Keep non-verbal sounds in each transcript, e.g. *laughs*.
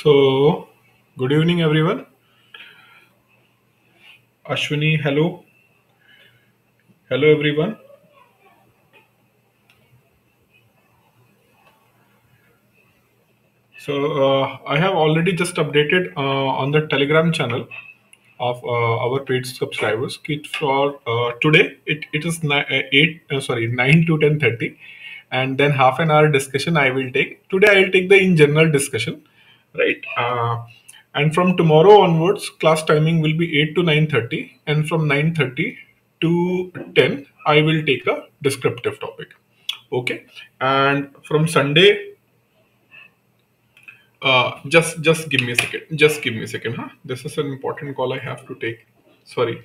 So, good evening, everyone. Ashwini, hello. Hello, everyone. So, uh, I have already just updated uh, on the Telegram channel of uh, our paid subscribers. Kit for uh, today, it, it is ni- uh, 8, uh, sorry, 9 to 10.30. And then half an hour discussion I will take. Today, I will take the in general discussion, right? Uh, and from tomorrow onwards, class timing will be 8 to 9.30. And from 9.30 to 10, I will take a descriptive topic. Okay. And from Sunday, uh, just just give me a second. Just give me a second, huh? This is an important call I have to take. Sorry.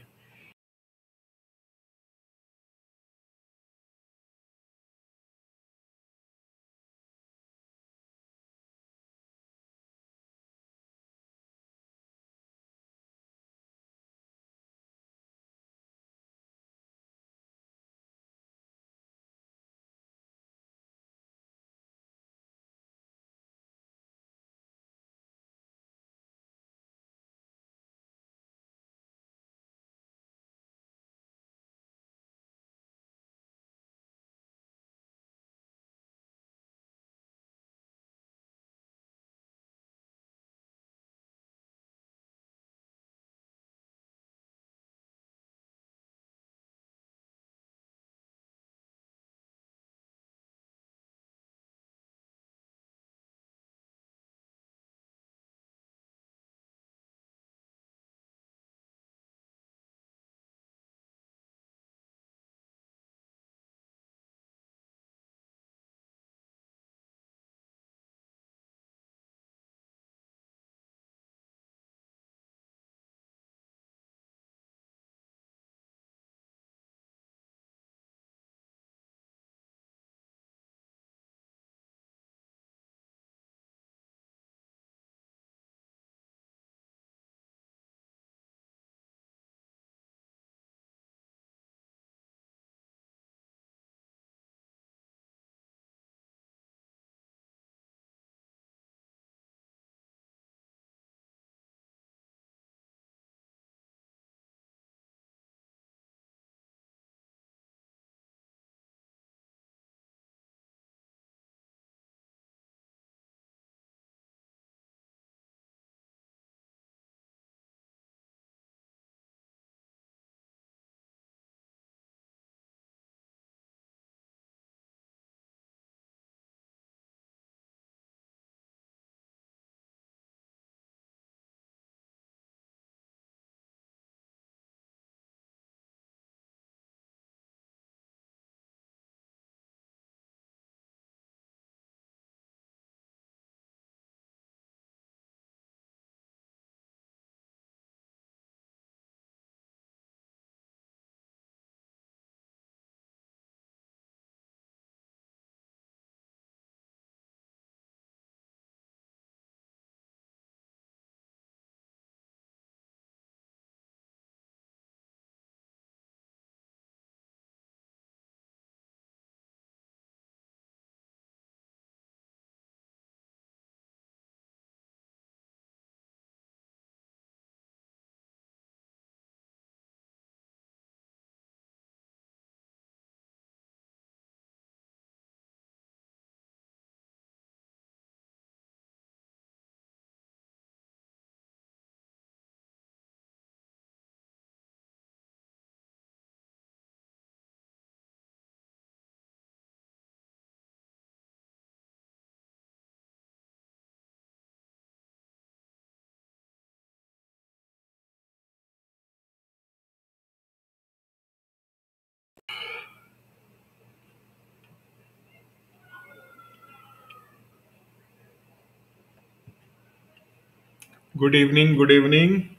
Good evening. Good evening.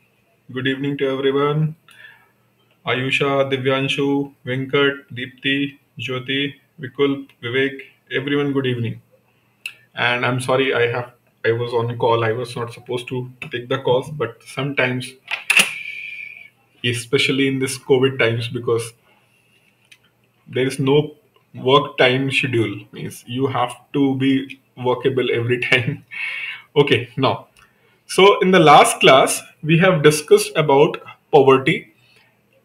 Good evening to everyone. Ayusha, Divyanshu, Venkat, Deepti, Jyoti, Vikul, Vivek, everyone. Good evening. And I'm sorry I have I was on a call. I was not supposed to take the calls, but sometimes, especially in this COVID times, because there is no work time schedule means you have to be workable every *laughs* time okay now So in the last class, we have discussed about poverty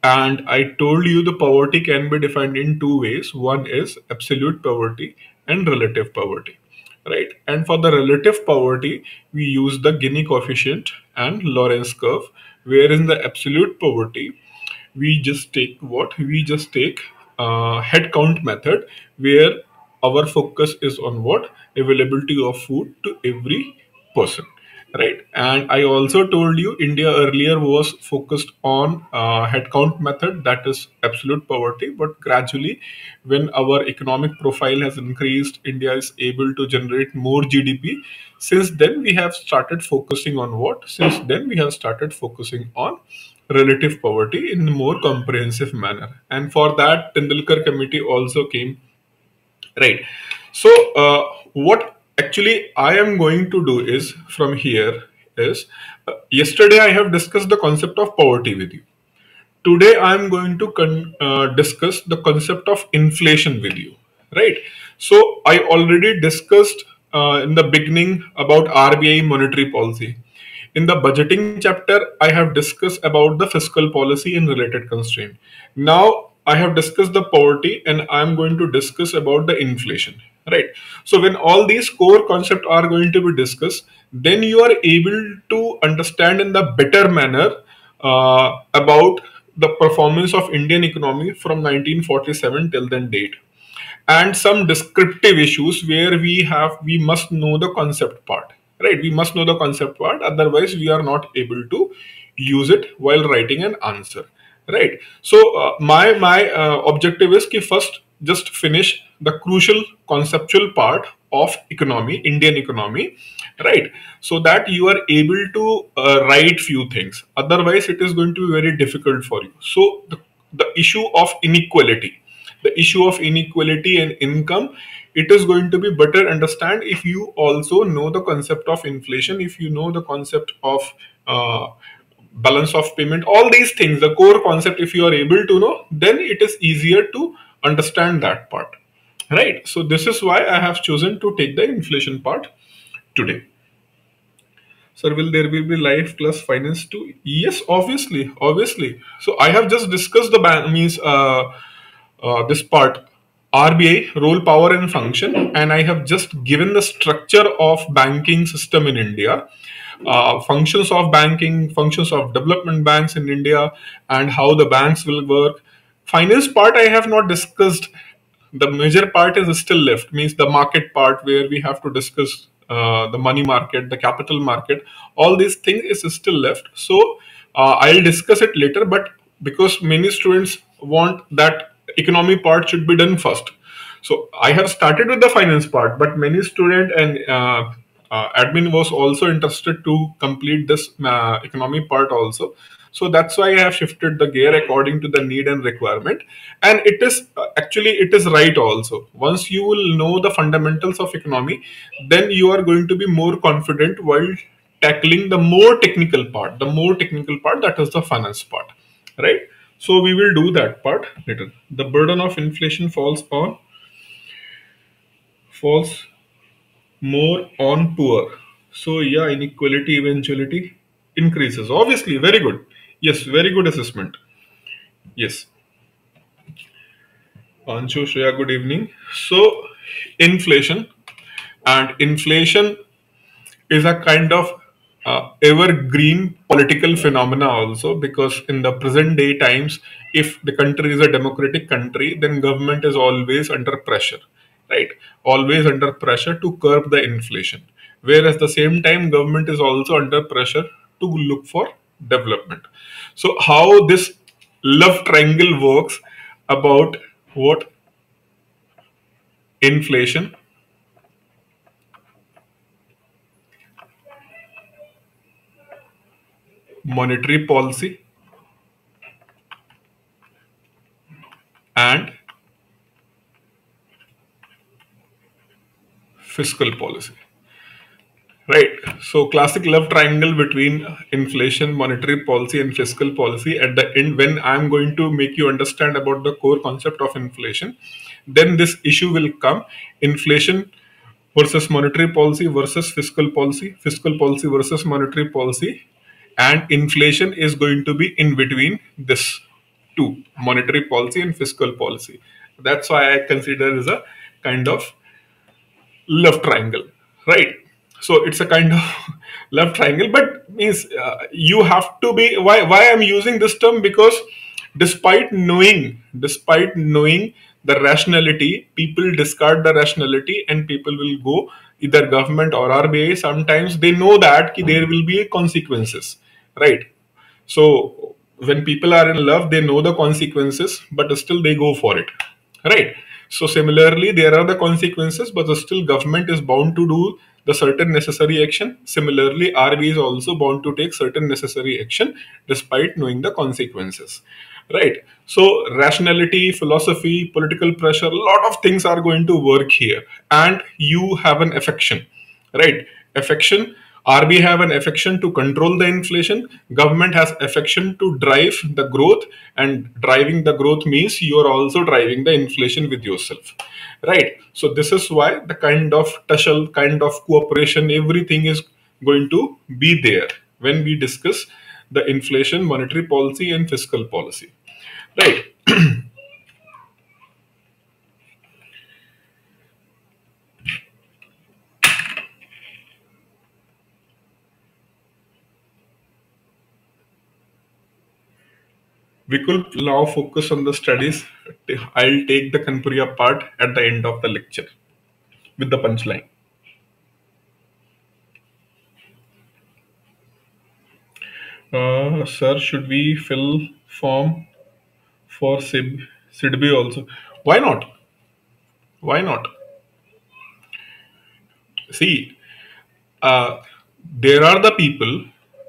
and I told you the poverty can be defined in two ways. One is absolute poverty and relative poverty, right? And for the relative poverty, we use the Gini coefficient and Lorenz curve, where in the absolute poverty, we just take what? We just take uh, head count method, where our focus is on what? Availability of food to every person right? And i also told you india earlier was focused on uh, headcount method. That is absolute poverty. But gradually when our economic profile has increased india is able to generate more gdp since then we have started focusing on what? Since then we have started focusing on relative poverty in a more comprehensive manner. And for that tendulkar committee also came. Right. So uh, what actually i am going to do is from here is uh, yesterday i have discussed the concept of poverty with you. Today i am going to uh, discuss the concept of inflation with you. Right. So i already discussed uh, in the beginning about rbi monetary policy in the budgeting chapter i have discussed about the fiscal policy and related constraint. Now i have discussed the poverty and i am going to discuss about the inflation right? So when all these core concepts are going to be discussed then you are able to understand in the better manner uh, about the performance of indian economy from 1947 till then date. And some descriptive issues where we have we must know the concept part right we must know the concept part otherwise we are not able to use it while writing an answer. Right so uh, my my uh, objective is ki first just finish the crucial conceptual part of economy indian economy right so that you are able to uh, write few things. Otherwise it is going to be very difficult for you. So the, the issue of inequality the issue of inequality and income it is going to be better understand if you also know the concept of inflation if you know the concept of uh, balance of payment all these things the core concept if you are able to know then it is easier to understand that part. Right? So this is why i have chosen to take the inflation part today. Sir will there will be life plus finance too? Yes obviously obviously. So i have just discussed the means uh, uh, this part RBI role, power, and function, and I have just given the structure of banking system in India, uh, functions of banking, functions of development banks in India, and how the banks will work. Finance part I have not discussed. The major part is still left, means the market part where we have to discuss uh, the money market, the capital market. All these things is still left. So uh, I'll discuss it later, but because many students want that economy part should be done first. So i have started with the finance part but many student and uh, uh, admin was also interested to complete this uh, economy part also. So that's why i have shifted the gear according to the need and requirement. And it is uh, actually it is right also. Once you will know the fundamentals of economy then you are going to be more confident while tackling the more technical part the more technical part that is the finance part right so we will do that part later. The burden of inflation falls on falls more on poor. So yeah, inequality eventuality increases. Obviously, very good. Yes, very good assessment. Yes. Anshu Shreya, good evening. So inflation and inflation is a kind of uh, evergreen political phenomena also because in the present day times if the country is a democratic country then government is always under pressure right? Always under pressure to curb the inflation. Whereas the same time government is also under pressure to look for development. So how this love triangle works about what? Inflation monetary policy and fiscal policy. Right. So classic love triangle between inflation monetary policy and fiscal policy. At the end when i'm going to make you understand about the core concept of inflation then this issue will come. Inflation versus monetary policy versus fiscal policy, fiscal policy versus monetary policy, and inflation is going to be in between this two monetary policy and fiscal policy. That's why I consider as a kind of love triangle, right? So it's a kind of *laughs* love triangle, but means uh, you have to be why why I'm using this term because despite knowing despite knowing the rationality, people discard the rationality and people will go either government or RBI. Sometimes they know that there will be consequences, right? So when people are in love, they know the consequences, but still they go for it, right? So similarly, there are the consequences, but still government is bound to do the certain necessary action. Similarly, rb is also bound to take certain necessary action despite knowing the consequences, right? So rationality, philosophy, political pressure, a lot of things are going to work here, and you have an affection, right? Affection RBI have an affection to control the inflation. Government has affection to drive the growth, and driving the growth means you are also driving the inflation with yourself, right? So this is why the kind of tussle, kind of cooperation, everything is going to be there when we discuss the inflation, monetary policy, and fiscal policy, right? *clears throat* we could now focus on the studies. I'll take the Kanpuriya part at the end of the lecture with the punchline. Uh, sir, should we fill form for SIB, SIDBI also? Why not? Why not? See, uh, there are the people,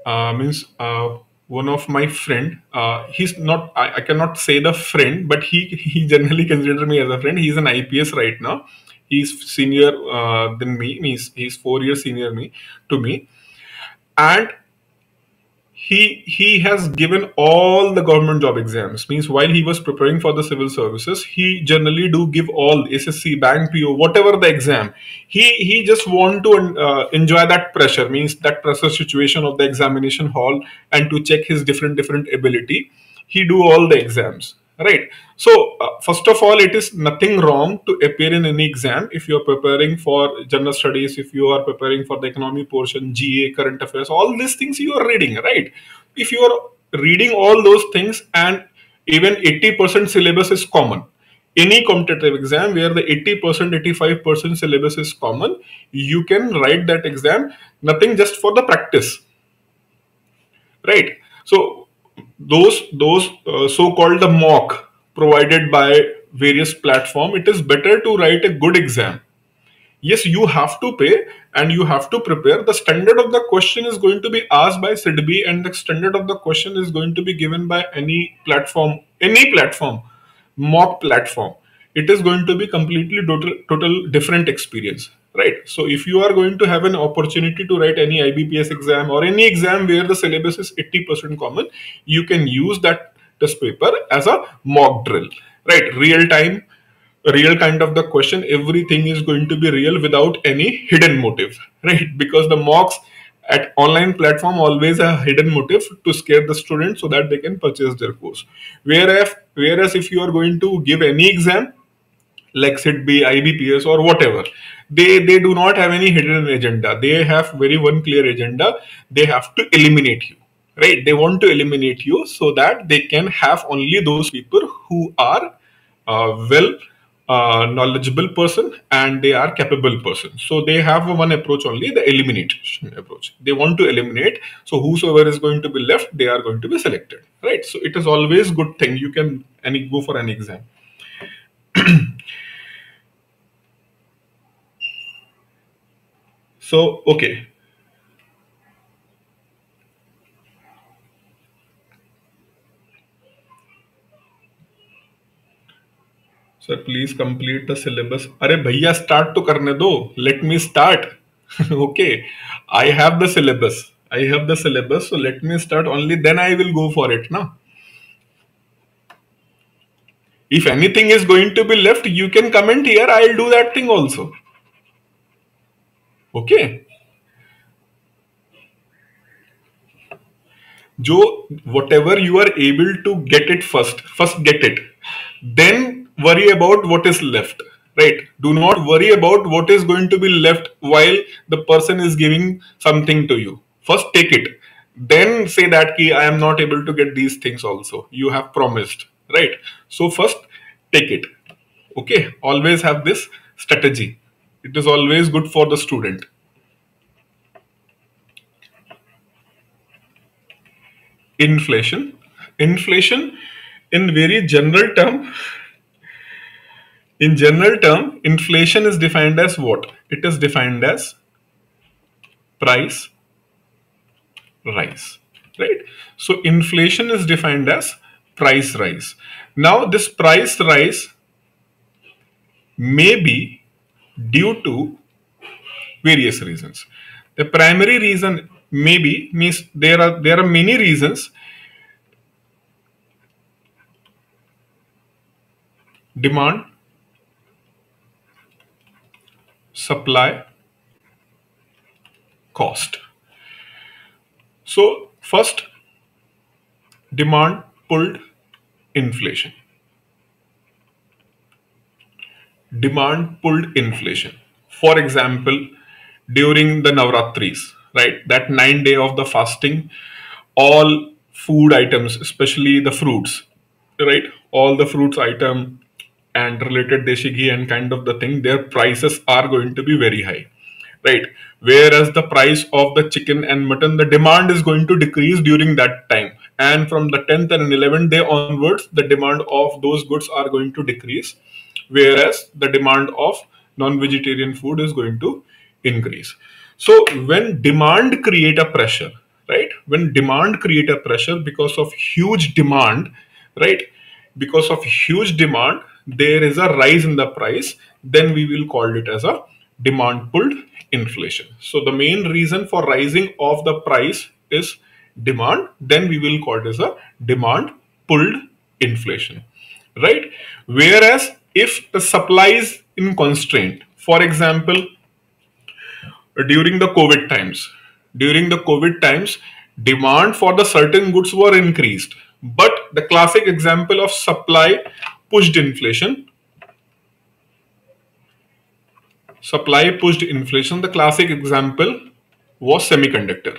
uh, means uh, one of my friend uh, he's not I, I, cannot say the friend but he he generally considers me as a friend. He's an ips right now. He's senior uh, than me he's, he's four years senior me to me. And he he has given all the government job exams. Means while he was preparing for the civil services he generally do give all ssc bank po whatever the exam. He he just want to uh, enjoy that pressure. Means that pressure situation of the examination hall and to check his different different ability. He do all the exams right. So uh, first of all it is nothing wrong to appear in any exam if you are preparing for general studies if you are preparing for the economy portion ga current affairs all these things you are reading right? If you are reading all those things and even 80% syllabus is common any competitive exam where the 80% 85% syllabus is common you can write that exam nothing just for the practice. Right. So those those uh, so-called the mock provided by various platform it is better to write a good exam. Yes you have to pay and you have to prepare. The standard of the question is going to be asked by sidbi and the standard of the question is going to be given by any platform any platform mock platform. It is going to be completely total, total different experience right. So if you are going to have an opportunity to write any ibps exam or any exam where the syllabus is 80% common you can use that test paper as a mock drill. Right. Real time real kind of the question everything is going to be real without any hidden motive. Right. Because the mocks at online platform always a hidden motive to scare the student so that they can purchase their course. Whereas whereas if you are going to give any exam like SIDBI, IBPS or whatever. They they do not have any hidden agenda. They have very one clear agenda. They have to eliminate you, right? They want to eliminate you so that they can have only those people who are uh, well uh, knowledgeable person and they are capable person. So they have one approach only, the elimination approach. They want to eliminate. So whosoever is going to be left, they are going to be selected, right? So it is always good thing. You can any go for an exam. *clears throat* So, okay. Sir please complete the syllabus अरे भैया start तो करने दो. Let me start okay I have the syllabus I have the syllabus so let me start only then I will go for it ना if if is going to be left you can comment here I will do that thing also. Okay. जो whatever you are able to get it first, first get it. Then worry about what is left. Right. Do not worry about what is going to be left while the person is giving something to you. First take it. Then say that I am not able to get these things also. You have promised. Right. So first take it. Okay. Always have this strategy. It is always good for the student. inflation. Inflation in very general term in general term inflation is defined as what? It is defined as price rise right? So inflation is defined as price rise. Now this price rise may be due to various reasons. The primary reason maybe means there are there are many reasons. Demand. Supply. Cost. So first demand pulled inflation demand pulled inflation for example during the navratris right? That nine day of the fasting, all food items, especially the fruits, right? All the fruits item and related deshi ghee and kind of the thing, their prices are going to be very high, right? Whereas the price of the chicken and mutton, the demand is going to decrease during that time. And from the 10th and 11th day onwards, the demand of those goods are going to decrease. Whereas the demand of non-vegetarian food is going to increase. So when demand create a pressure, right? When demand create a pressure because of huge demand, right? Because of huge demand, there is a rise in the price. Then we will call it as a demand pulled inflation. So the main reason for rising of the price is demand. Then we will call it as a demand pulled inflation, right? Whereas if the supply is in constraint, for example, during the COVID times. During the COVID times, demand for the certain goods were increased. But the classic example of supply pushed inflation. Supply pushed inflation. The classic example was semiconductor.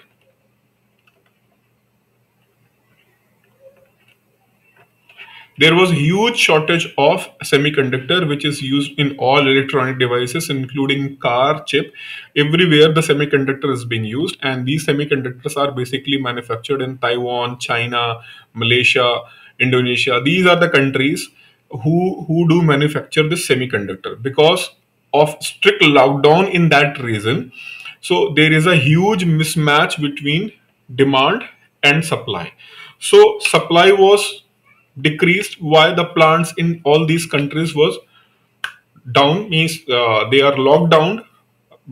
There was huge shortage of semiconductor which is used in all electronic devices including car chip. Everywhere the semiconductor is being used and these semiconductors are basically manufactured in taiwan china malaysia indonesia. These are the countries who who do manufacture this semiconductor. Because of strict lockdown in that region so there is a huge mismatch between demand and supply. So supply was decreased why the plants in all these countries was down means uh, they are locked down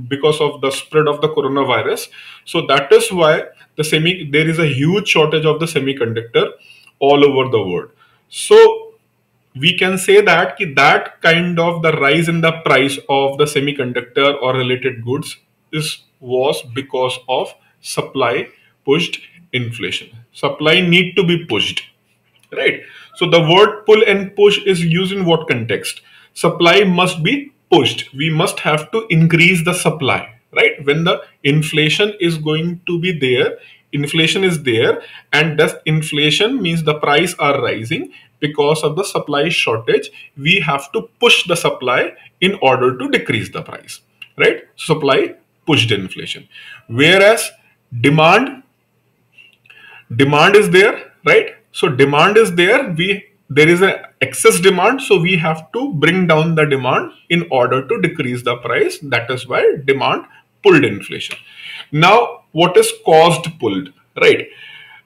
because of the spread of the coronavirus. So that is why the semi there is a huge shortage of the semiconductor all over the world. So we can say that that kind of the rise in the price of the semiconductor or related goods is was because of supply pushed inflation. Supply need to be pushed right? So the word pull and push is used in what context? Supply must be pushed. We must have to increase the supply, right? When the inflation is going to be there, inflation is there, and thus inflation means the price are rising because of the supply shortage. We have to push the supply in order to decrease the price, right? Supply pushed inflation. Whereas demand, demand is there, right? So demand is there. We there is an excess demand, so we have to bring down the demand in order to decrease the price. That is why demand pulled inflation. Now, what is cost pulled? Right?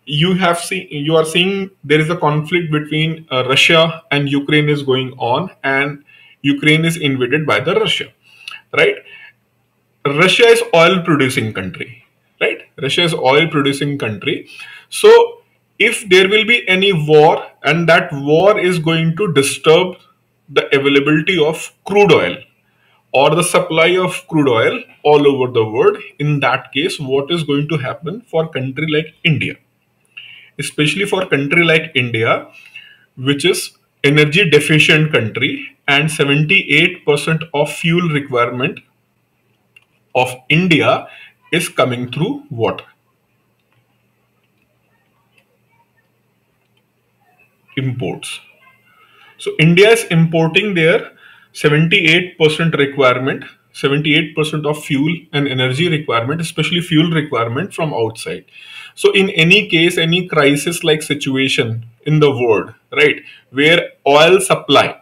You have seen you are seeing there is a conflict between uh, Russia and Ukraine is going on, and Ukraine is invaded by the Russia. Right? Russia is oil producing country. Right? Russia is oil producing country. So if there will be any war and that war is going to disturb the availability of crude oil or the supply of crude oil all over the world, in that case, what is going to happen for country like India? Especially for a country like India, which is energy deficient country and 78% of fuel requirement of India is coming through water. Imports. So India is importing their 78% requirement, 78% of fuel and energy requirement, especially fuel requirement from outside. So in any case, any crisis like situation in the world, right, where oil supply,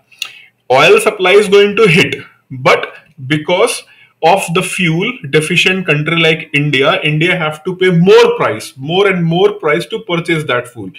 oil supply is going to hit, but because of the fuel deficient country like India, India have to pay more price, more and more price to purchase that fuel.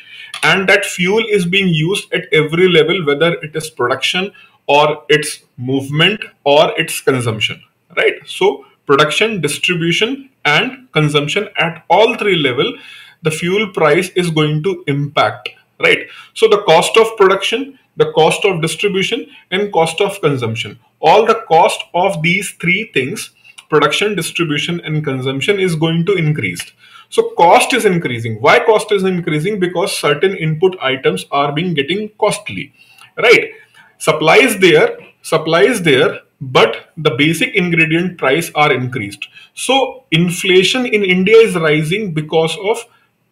And that fuel is being used at every level, whether it is production or its movement or its consumption, right? So production, distribution and consumption at all three level, the fuel price is going to impact, right? So the cost of production, the cost of distribution and cost of consumption. All the cost of these three things production distribution and consumption is going to increase. So cost is increasing. Why cost is increasing? Because certain input items are being getting costly right? Supply is there supply is there but the basic ingredient price are increased. So inflation in india is rising because of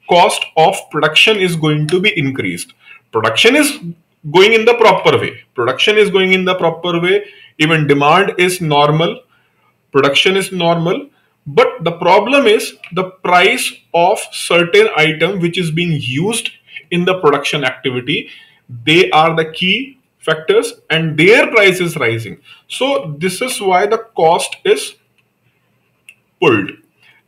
cost of production is going to be increased. Production is going in the proper way. Production is going in the proper way. Even demand is normal. Production is normal. But the problem is the price of certain item which is being used in the production activity they are the key factors and their price is rising. So this is why the cost is pulled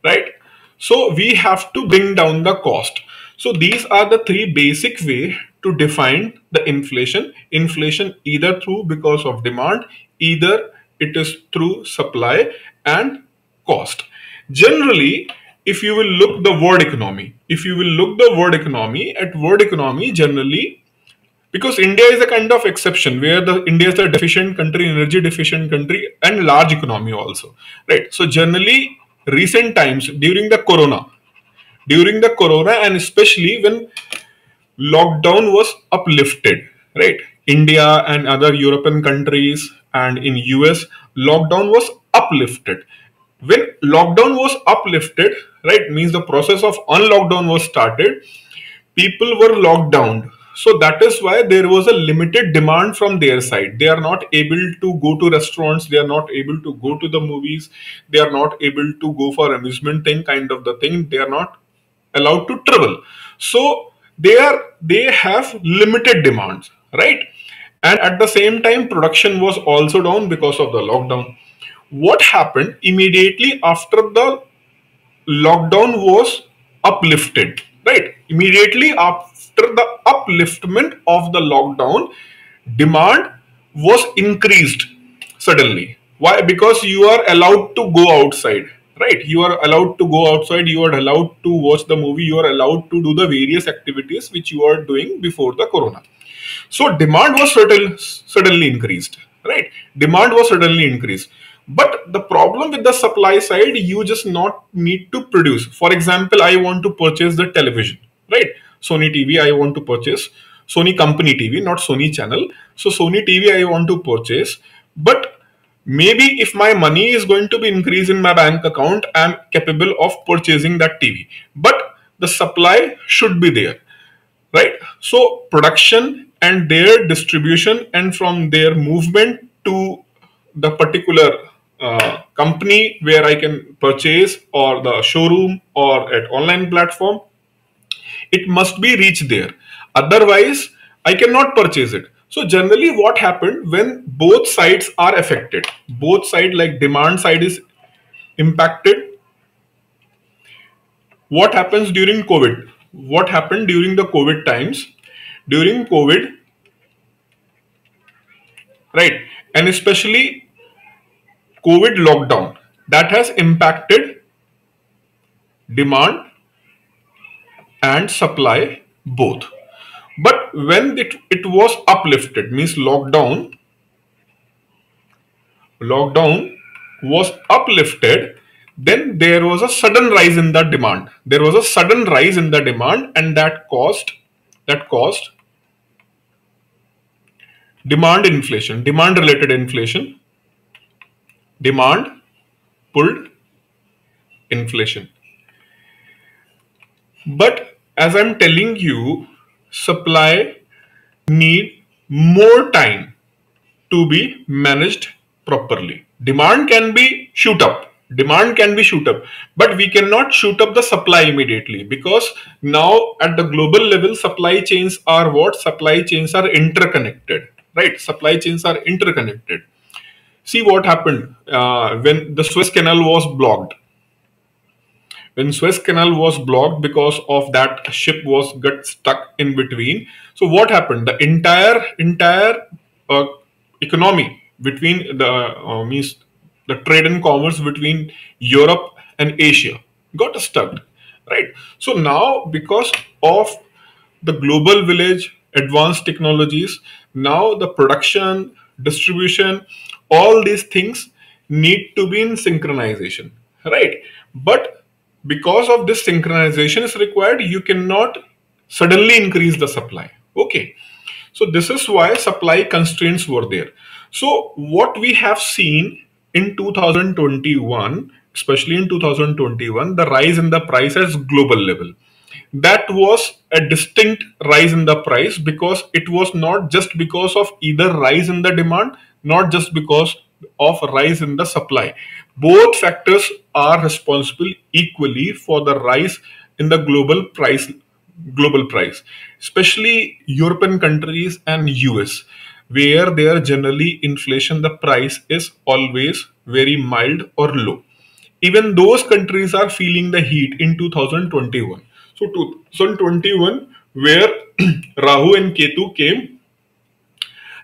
right? So we have to bring down the cost. So these are the three basic way to define the inflation. Inflation either through because of demand either it is through supply and cost. Generally if you will look the world economy if you will look the world economy at world economy generally because india is a kind of exception where the india is a deficient country energy deficient country and large economy also right? So generally recent times during the corona during the corona and especially when lockdown was uplifted right? India and other european countries and in US lockdown was uplifted. When lockdown was uplifted right means the process of unlockdown was started people were locked down. So that is why there was a limited demand from their side. They are not able to go to restaurants they are not able to go to the movies they are not able to go for amusement thing kind of the thing they are not allowed to travel. So they are they have limited demands right? And at the same time production was also down because of the lockdown. What happened immediately after the lockdown was uplifted right? Immediately after the upliftment of the lockdown demand was increased suddenly. Why? Because you are allowed to go outside right you are allowed to go outside you are allowed to watch the movie you are allowed to do the various activities which you are doing before the corona so demand was certain, suddenly increased, right? Demand was suddenly increased. But the problem with the supply side, you just not need to produce. For example, I want to purchase the television, right? Sony TV, I want to purchase. Sony company TV, not Sony channel. So Sony TV, I want to purchase. But maybe if my money is going to be increased in my bank account, I'm capable of purchasing that TV. But the supply should be there, right? So production and their distribution and from their movement to the particular uh, company where I can purchase or the showroom or at online platform, it must be reached there. Otherwise, I cannot purchase it. So generally what happened when both sides are affected, both side like demand side is impacted. What happens during COVID? What happened during the COVID times? during COVID, right? And especially COVID lockdown that has impacted demand and supply both. But when it, it was uplifted, means lockdown, lockdown was uplifted, then there was a sudden rise in the demand. There was a sudden rise in the demand, and that caused that caused demand inflation, demand related inflation, demand pulled inflation. But as I'm telling you, supply need more time to be managed properly. Demand can be shoot up. Demand can be shoot up, but we cannot shoot up the supply immediately because now at the global level, supply chains are what? Supply chains are interconnected, right? Supply chains are interconnected. See what happened uh, when the Suez Canal was blocked when Suez Canal was blocked because of that ship was got stuck in between. So what happened? The entire entire uh, economy between the uh, means the trade and commerce between Europe and Asia got stuck, right? So now because of the global village, advanced technologies, now the production, distribution, all these things need to be in synchronization, right? But because of this synchronization is required you cannot suddenly increase the supply. Okay. So this is why supply constraints were there. So what we have seen in 2021 especially in 2021 the rise in the price at global level. That was a distinct rise in the price because it was not just because of either rise in the demand not just because of rise in the supply. Both factors are responsible equally for the rise in the global price global price especially european countries and us where there generally inflation the price is always very mild or low. Even those countries are feeling the heat in 2021 so 2021 where *clears throat* rahu and ketu came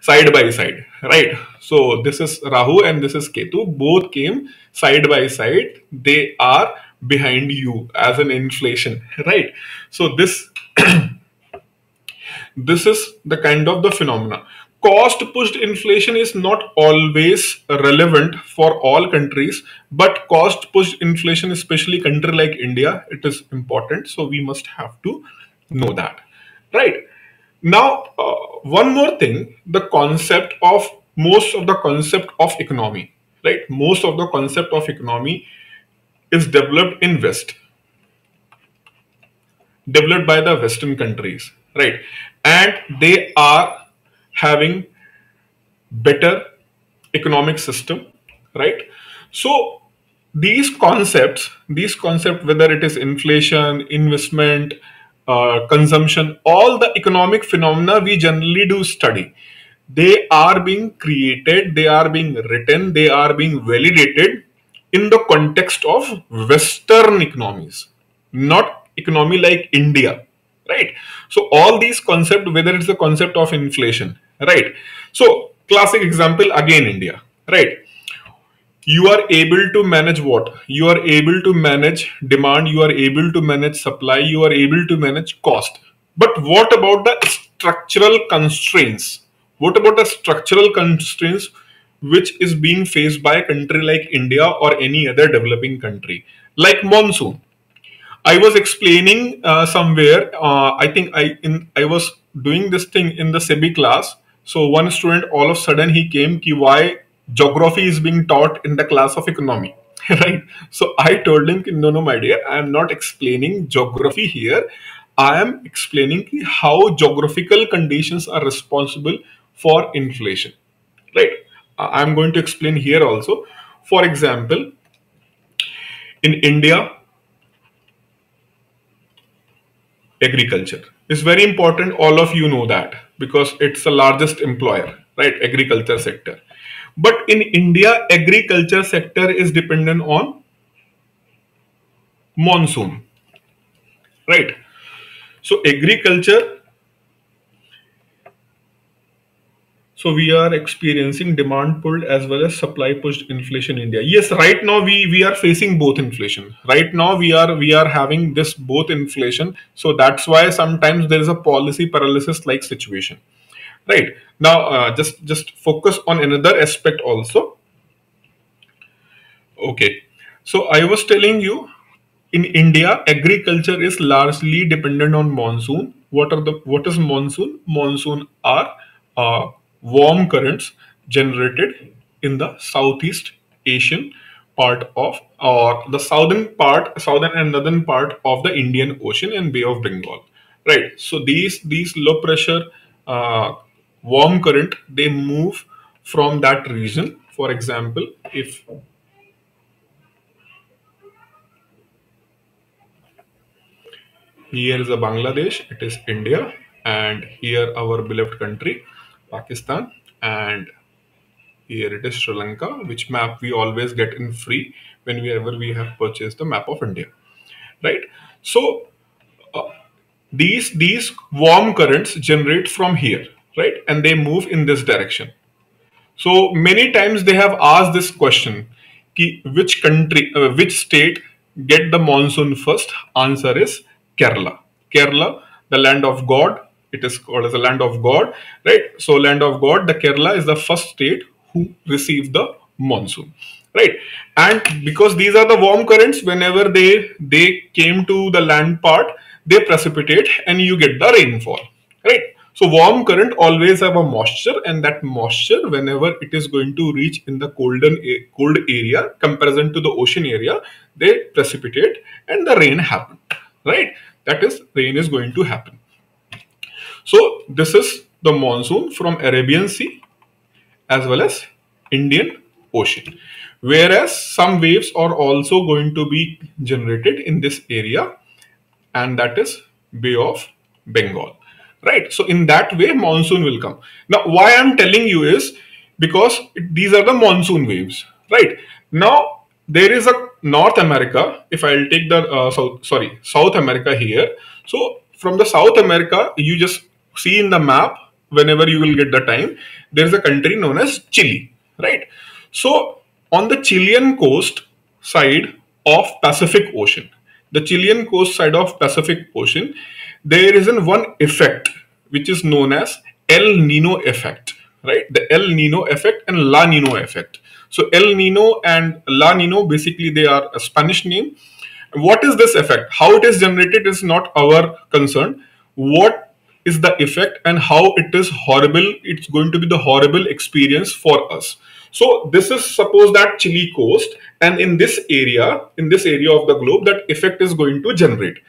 side by side right? So this is rahu and this is ketu both came side by side they are behind you as an inflation right? So this *coughs* this is the kind of the phenomena. Cost pushed inflation is not always relevant for all countries but cost pushed inflation especially country like india it is important. So we must have to know that right? Now uh, one more thing the concept of most of the concept of economy right? Most of the concept of economy is developed in west. Developed by the western countries. Right? And they are having better economic system. Right? So these concepts these concepts whether it is inflation investment uh, consumption all the economic phenomena we generally do study they are being created, they are being written, they are being validated in the context of Western economies, not economy like India, right? So all these concepts, whether it's the concept of inflation, right? So classic example again India, right? You are able to manage what? You are able to manage demand, you are able to manage supply, you are able to manage cost. But what about the structural constraints? What about the structural constraints which is being faced by a country like India or any other developing country, like monsoon? I was explaining uh, somewhere. Uh, I think I in I was doing this thing in the SEBI class. So one student all of a sudden he came ki why geography is being taught in the class of economy, *laughs* right? So I told him no no my dear, I am not explaining geography here. I am explaining how geographical conditions are responsible for inflation, right? I'm going to explain here also. For example, in India, agriculture is very important. All of you know that because it's the largest employer, right? Agriculture sector. But in India, agriculture sector is dependent on monsoon, right? So agriculture So we are experiencing demand pulled as well as supply pushed inflation in India. Yes, right now we we are facing both inflation. Right now we are we are having this both inflation. So that's why sometimes there is a policy paralysis like situation. Right now, uh, just just focus on another aspect also. Okay. So I was telling you in India, agriculture is largely dependent on monsoon. What are the what is monsoon? Monsoon are uh, warm currents generated in the Southeast Asian part of or the southern part, southern and northern part of the Indian Ocean and Bay of Bengal. Right. So these these low pressure uh, warm current they move from that region. For example, if Here is a Bangladesh, it is India, and here our beloved country, Pakistan, and here it is Sri Lanka, which map we always get in free whenever we have purchased the map of India, right? So uh, these these warm currents generate from here, right, and they move in this direction. So many times they have asked this question: ki which country, uh, which state get the monsoon first? Answer is Kerala. Kerala, the land of God. It is called as the land of God, right? So land of God, the Kerala is the first state who received the monsoon right? And because these are the warm currents whenever they they came to the land part they precipitate and you get the rainfall right? So warm current always have a moisture and that moisture whenever it is going to reach in the colder cold area comparison to the ocean area they precipitate and the rain happen right? That is rain is going to happen so this is the monsoon from arabian sea as well as indian ocean. Whereas some waves are also going to be generated in this area and that is bay of bengal. Right? So in that way monsoon will come. Now why i'm telling you is because these are the monsoon waves. Right? Now there is a north america if i'll take the uh, south sorry south america here. So from the south america you just see in the map whenever you will get the time there is a country known as chile right so on the chilean coast side of pacific ocean the chilean coast side of pacific ocean there is an one effect which is known as El Nino effect, right? The El Nino effect and La Nino effect. So El Nino and La Nino basically they are a Spanish name. What is this effect? How it is generated is not our concern. What is the effect and how it is horrible? It's going to be the horrible experience for us. So this is suppose that Chile coast and in this area, in this area of the globe, that effect is going to generate.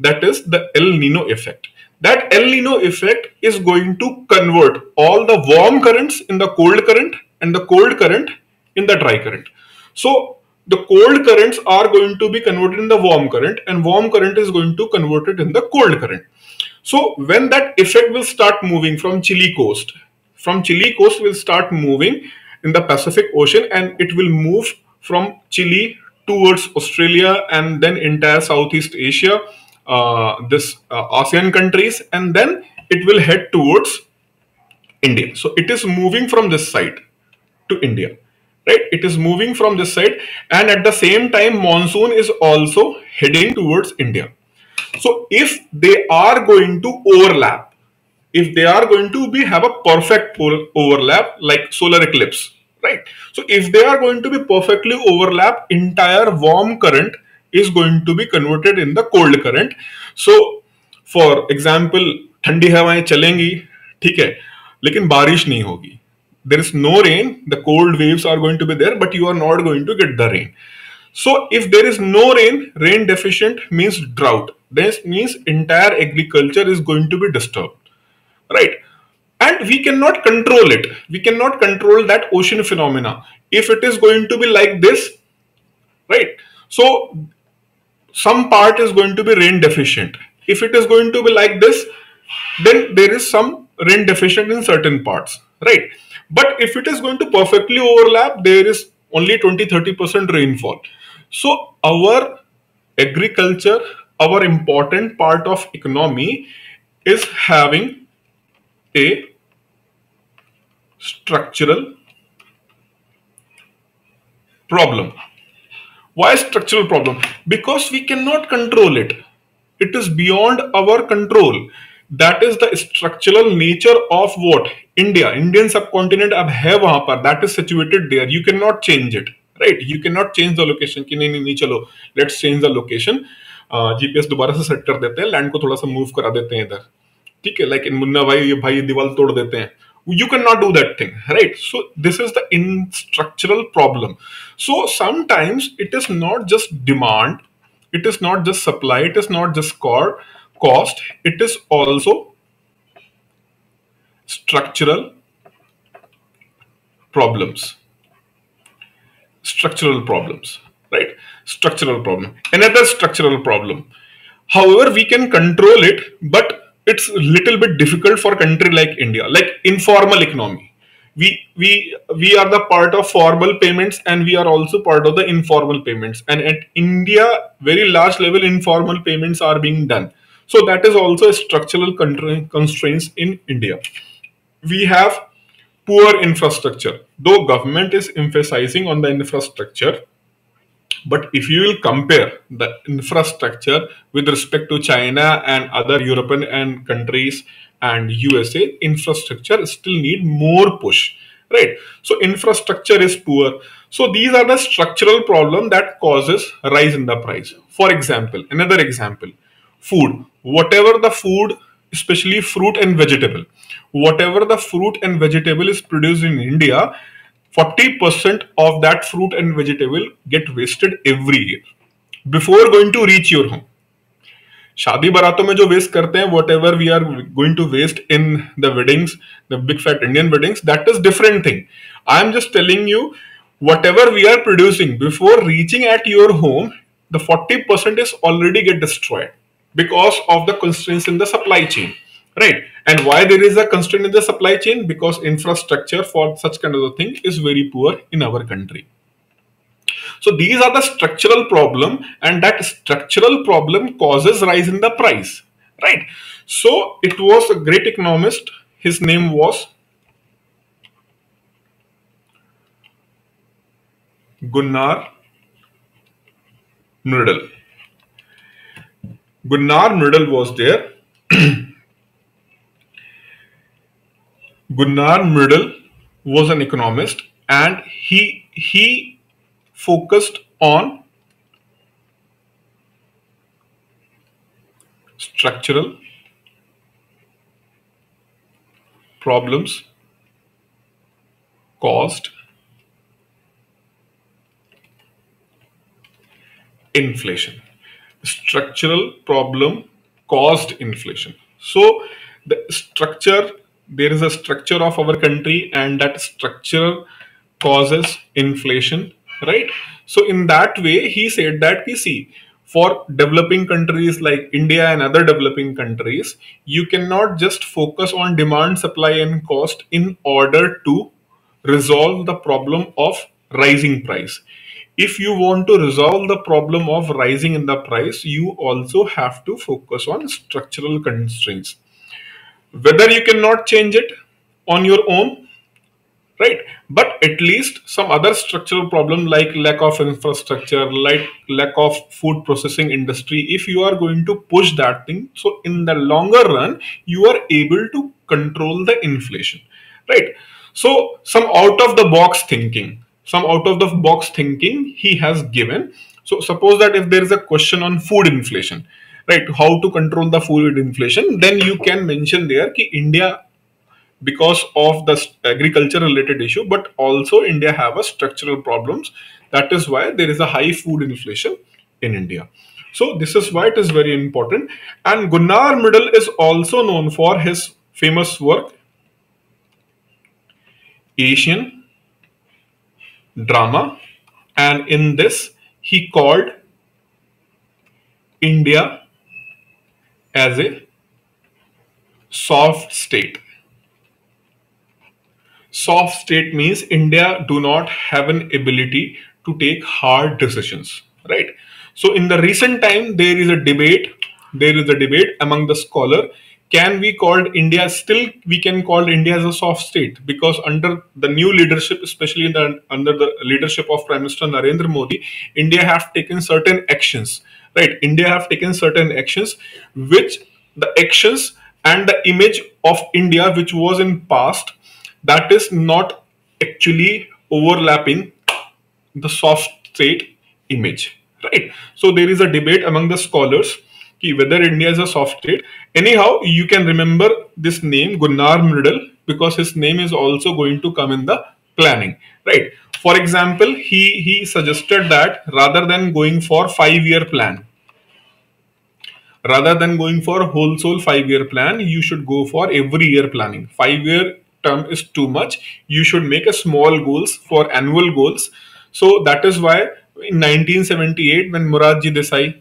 That is the El Nino effect. That El Nino effect is going to convert all the warm currents in the cold current and the cold current in the dry current. So the cold currents are going to be converted in the warm current and warm current is going to convert it in the cold current. So when that effect will start moving from Chile coast, from Chile coast will start moving in the Pacific Ocean and it will move from Chile towards Australia and then entire Southeast Asia, uh, this uh, ASEAN countries, and then it will head towards India. So it is moving from this side to India, right? It is moving from this side, and at the same time, monsoon is also heading towards India. So if they are going to overlap, if they are going to be have a perfect overlap like solar eclipse, right? So if they are going to be perfectly overlap, entire warm current is going to be converted in the cold current. So for example, ठंडी हवाएं चलेंगी ठीक है लेकिन बारिश नहीं होगी there is no rain the cold waves are going to be there but you are not going to get the rain so if there is no rain rain deficient means drought. This means entire agriculture is going to be disturbed. Right? And we cannot control it. We cannot control that ocean phenomena. If it is going to be like this right? So some part is going to be rain deficient. If it is going to be like this then there is some rain deficient in certain parts. Right? But if it is going to perfectly overlap there is only 20 30% rainfall so our agriculture our important part of economy is having a structural problem. Why structural problem? Because we cannot control it. It is beyond our control. That is the structural nature of what? India. Indian subcontinent par. That is situated there. You cannot change it right you can not change the location कि नहीं नहीं नहीं, चलो let's change the location GPS दोबारा से set कर देते हैं लैंड को थोड़ा सा मूव करा देते हैं इधर। ठीक है लाइक इन मुन्ना भाई, ये भाई दीवार तोड़ देते हैं। You can not do that thing right so this is the structural problem so sometimes it is not just demand it is not just supply it is not just core cost it is also structural problems structural problems right? Structural problem. Another structural problem. However we can control it but it's a little bit difficult for country like india like informal economy. We we we are the part of formal payments and we are also part of the informal payments. And at india very large level informal payments are being done. So that is also a structural constraints in india. We have poor infrastructure though government is emphasizing on the infrastructure but if you will compare the infrastructure with respect to China and other European and countries and USA, infrastructure still need more push, right? So infrastructure is poor. So these are the structural problem that causes rise in the price. For example, another example, food. Whatever the food, especially fruit and vegetable, whatever the fruit and vegetable is produced in India, 40% of that fruit and vegetable get wasted every year before going to reach your home शादी बारातों में जो waste करते हैं whatever we are going to waste in the weddings the big fat Indian weddings that is different thing I am just telling you whatever we are producing before reaching at your home the 40% is already get destroyed because of the constraints in the supply chain right. And why there is a constraint in the supply chain? Because infrastructure for such kind of a thing is very poor in our country. So these are the structural problem and that structural problem causes rise in the price. Right. So it was a great economist. His name was gunnar Myrdal. Gunnar Myrdal was there *clears throat* Gunnar Myrdal was an economist and he he focused on structural problems caused inflation. Structural problem caused inflation. So the structure there is a structure of our country and that structure causes inflation right? So in that way he said that we see for developing countries like india and other developing countries you cannot just focus on demand supply and cost in order to resolve the problem of rising price. If you want to resolve the problem of rising in the price you also have to focus on structural constraints whether you cannot change it on your own right? But at least some other structural problem like lack of infrastructure like lack of food processing industry if you are going to push that thing so in the longer run you are able to control the inflation right? So some out of the box thinking some out of the box thinking he has given. So suppose that if there is a question on food inflation right how to control the food inflation then you can mention there ki india because of the agriculture related issue but also india have a structural problems. That is why there is a high food inflation in india. So this is why it is very important. And gunnar myrdal is also known for his famous work asian drama. And in this he called india as a soft state. Soft state means India do not have an ability to take hard decisions, right? So in the recent time, there is a debate. There is a debate among the scholar. Can we call India still? We can call India as a soft state because under the new leadership, especially the, under the leadership of Prime Minister Narendra Modi, India have taken certain actions right india have taken certain actions which the actions and the image of india which was in past that is not actually overlapping the soft state image, right? So there is a debate among the scholars whether India is a soft state. Anyhow, you can remember this name Gunnar Myrdal because his name is also going to come in the planning, right? For example, he he suggested that rather than going for five year plan, rather than going for a wholesale five year plan, you should go for every year planning. Five year term is too much. You should make a small goals for annual goals. So that is why in 1978 when Morarji Desai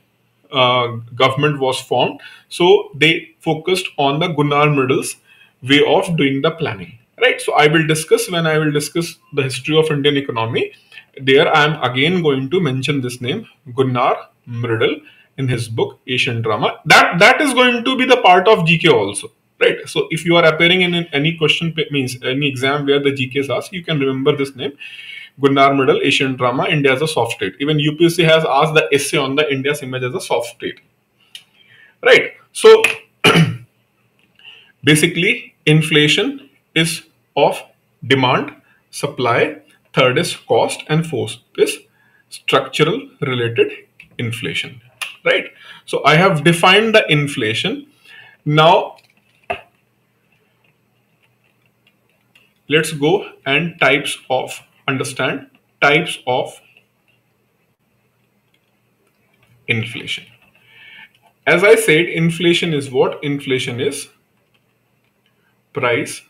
uh, government was formed. So they focused on the Gunnar Myrdal's way of doing the planning. Right. So I will discuss when I will discuss the history of Indian economy. There I am again going to mention this name Gunnar Myrdal in his book Asian Drama. That that is going to be the part of GK also. Right. So if you are appearing in any question means any exam where the GK is asked, you can remember this name. Gunnar Myrdal, Asian drama, India as a soft state. Even UPSC has asked the essay on the India's image as a soft state. Right. So *clears throat* basically, inflation is of demand, supply. Third is cost, and fourth is structural related inflation. Right. So I have defined the inflation. Now let's go and types of understand types of inflation. As I said, inflation is what? Inflation is price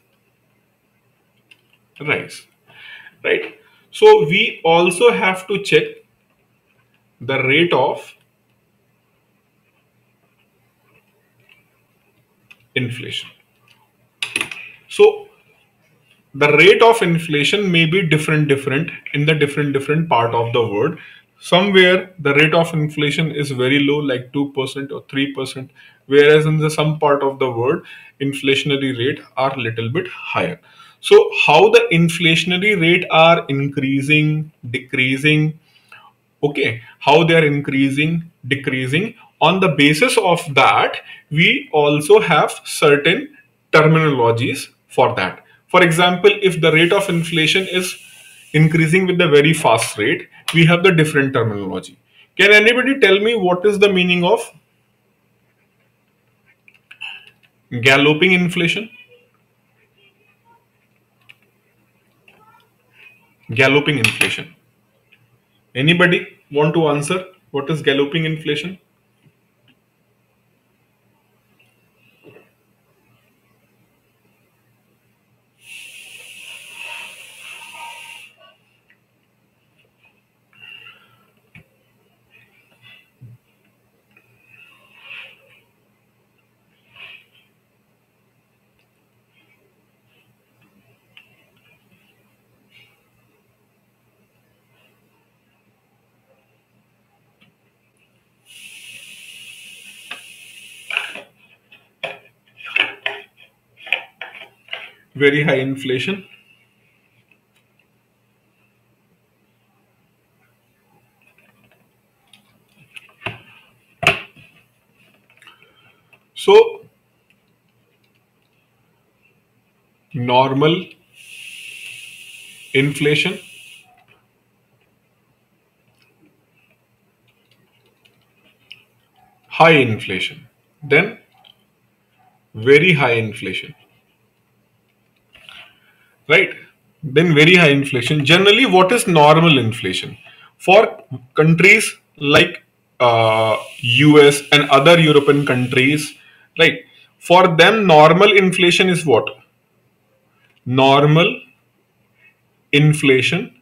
rise, right? So we also have to check the rate of inflation. So the rate of inflation may be different different in the different different part of the world. Somewhere the rate of inflation is very low like 2% or 3% whereas in the some part of the world inflationary rate are little bit higher. So how the inflationary rate are increasing decreasing? Okay how they are increasing decreasing on the basis of that we also have certain terminologies for that for example, if the rate of inflation is increasing with a very fast rate, we have the different terminology. Can anybody tell me what is the meaning of galloping inflation? Galloping inflation. Anybody want to answer what is galloping inflation? Very high inflation. So normal inflation. High inflation. Then very high inflation right? Then very high inflation. Generally, what is normal inflation? For countries like uh, US and other European countries, right? For them, normal inflation is what? Normal inflation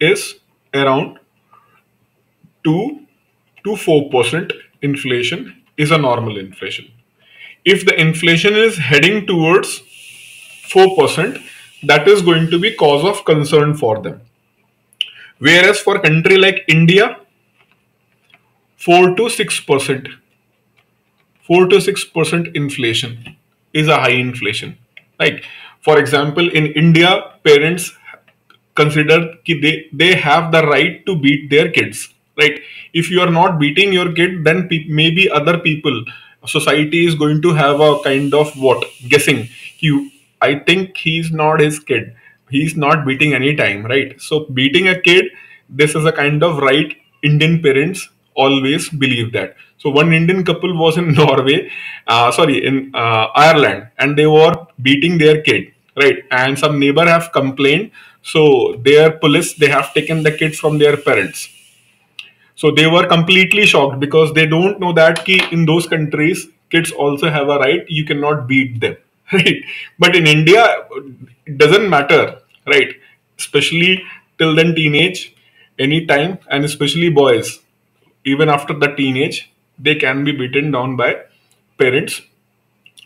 is around 2 to 4% inflation is a normal inflation. If the inflation is heading towards 4%, that is going to be cause of concern for them. Whereas for country like india 4 to 6 percent 4 to 6 percent inflation is a high inflation. Like, for example in india parents consider they, they have the right to beat their kids. Right? If you are not beating your kid then maybe other people society is going to have a kind of what? Guessing. You I think he's not his kid. He's not beating any time, right? So beating a kid, this is a kind of right indian parents always believe that. So one indian couple was in *laughs* norway uh, sorry in uh, ireland and they were beating their kid right? And some neighbor have complained. So their police they have taken the kid from their parents. So they were completely shocked because they don't know that in those countries kids also have a right. You cannot beat them *laughs* right. But in india it doesn't matter right? Especially till then teenage anytime and especially boys. Even after the teenage they can be beaten down by parents.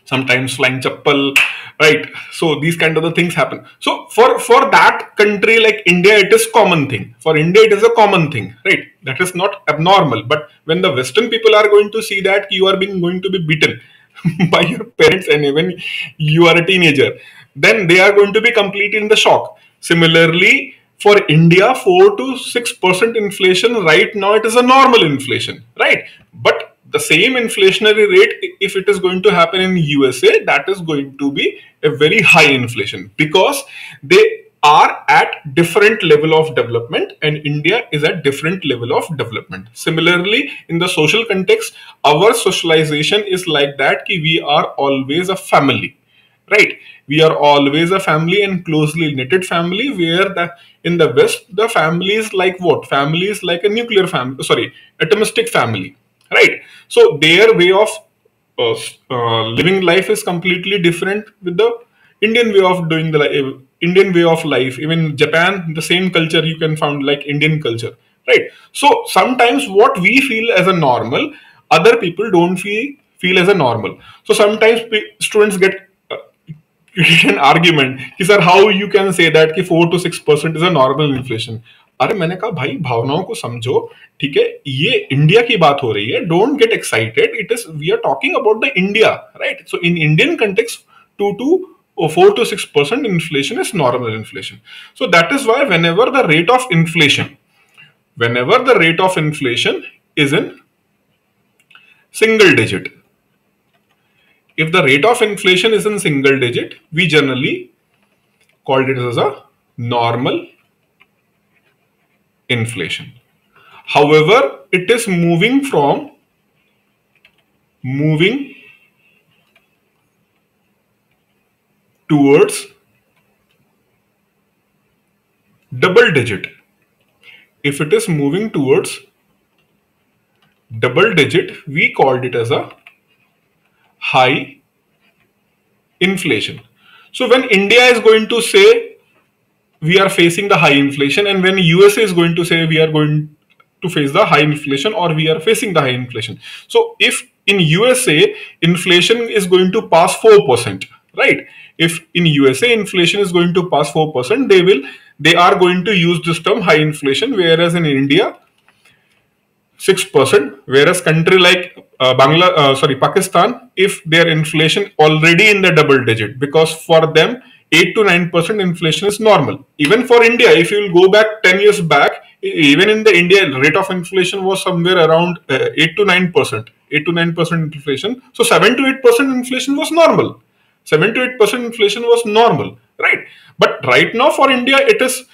Sometimes flying chappal right? So these kind of the things happen. So for for that country like india it is common thing. For india it is a common thing right? That is not abnormal. But when the western people are going to see that you are being going to be beaten *laughs* by your parents and even you are a teenager then they are going to be completely in the shock. Similarly for india 4 to 6% inflation right now it is a normal inflation right? But the same inflationary rate if it is going to happen in usa that is going to be a very high inflation because they are at different level of development and india is at different level of development. Similarly in the social context our socialization is like that ki we are always a family right? We are always a family and closely knitted family where the in the west the family is like what? Family is like a nuclear family sorry atomistic family right? So their way of uh, uh, living life is completely different with the indian way of doing the life indian way of life even japan the same culture you can find like indian culture right so sometimes what we feel as a normal other people don't feel feel as a normal so sometimes students get uh, *laughs* an argument कि sir how you can say that कि 4 to 6 percent is a normal inflation अरे मैंने कहा भाई भावनाओं को समझो ठीक है ये इंडिया की बात हो रही है don't get excited it is we are talking about the India right so in Indian context two two or 4 to 6 percent inflation is normal inflation so that is why whenever the rate of inflation whenever the rate of inflation is in single digit if the rate of inflation is in single digit we generally called it as a normal inflation. However, it is moving from moving towards double digit. If it is moving towards double digit, we called it as a high inflation. So when India is going to say we are facing the high inflation and when usa is going to say we are going to face the high inflation or we are facing the high inflation so if in usa inflation is going to pass 4% right if in usa inflation is going to pass 4% they will they are going to use this term high inflation whereas in india 6% whereas country like uh, bangla uh, sorry pakistan if their inflation already in the double digit because for them 8 to 9% inflation is normal. Even for India, if you will go back 10 years back, even in the India, rate of inflation was somewhere around uh, 8 to 9%. 8 to 9% inflation. So 7 to 8% inflation was normal. 7 to 8% inflation was normal, right? But right now for India, it is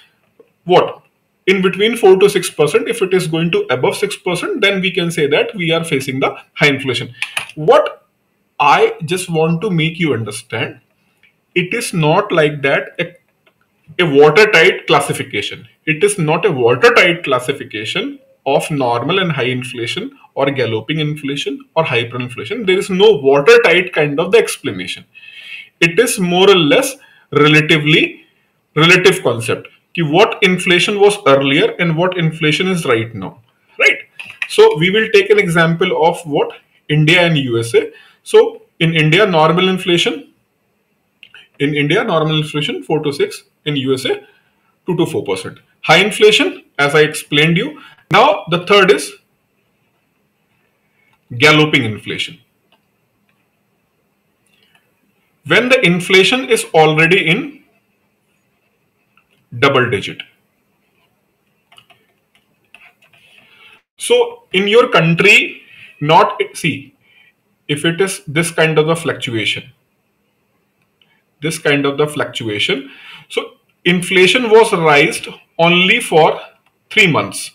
what? In between 4 to 6%. If it is going to above 6%, then we can say that we are facing the high inflation. What I just want to make you understand it is not like that a, a watertight classification. It is not a watertight classification of normal and high inflation or galloping inflation or hyperinflation. There is no watertight kind of the explanation. It is more or less relatively relative concept. Ki what inflation was earlier and what inflation is right now. Right. So we will take an example of what India and USA. So in India, normal inflation in India, normal inflation 4 to 6. In USA, 2 to 4%. High inflation, as I explained you. Now, the third is galloping inflation. When the inflation is already in double digit. So, in your country, not see if it is this kind of a fluctuation this kind of the fluctuation. So inflation was raised only for three months,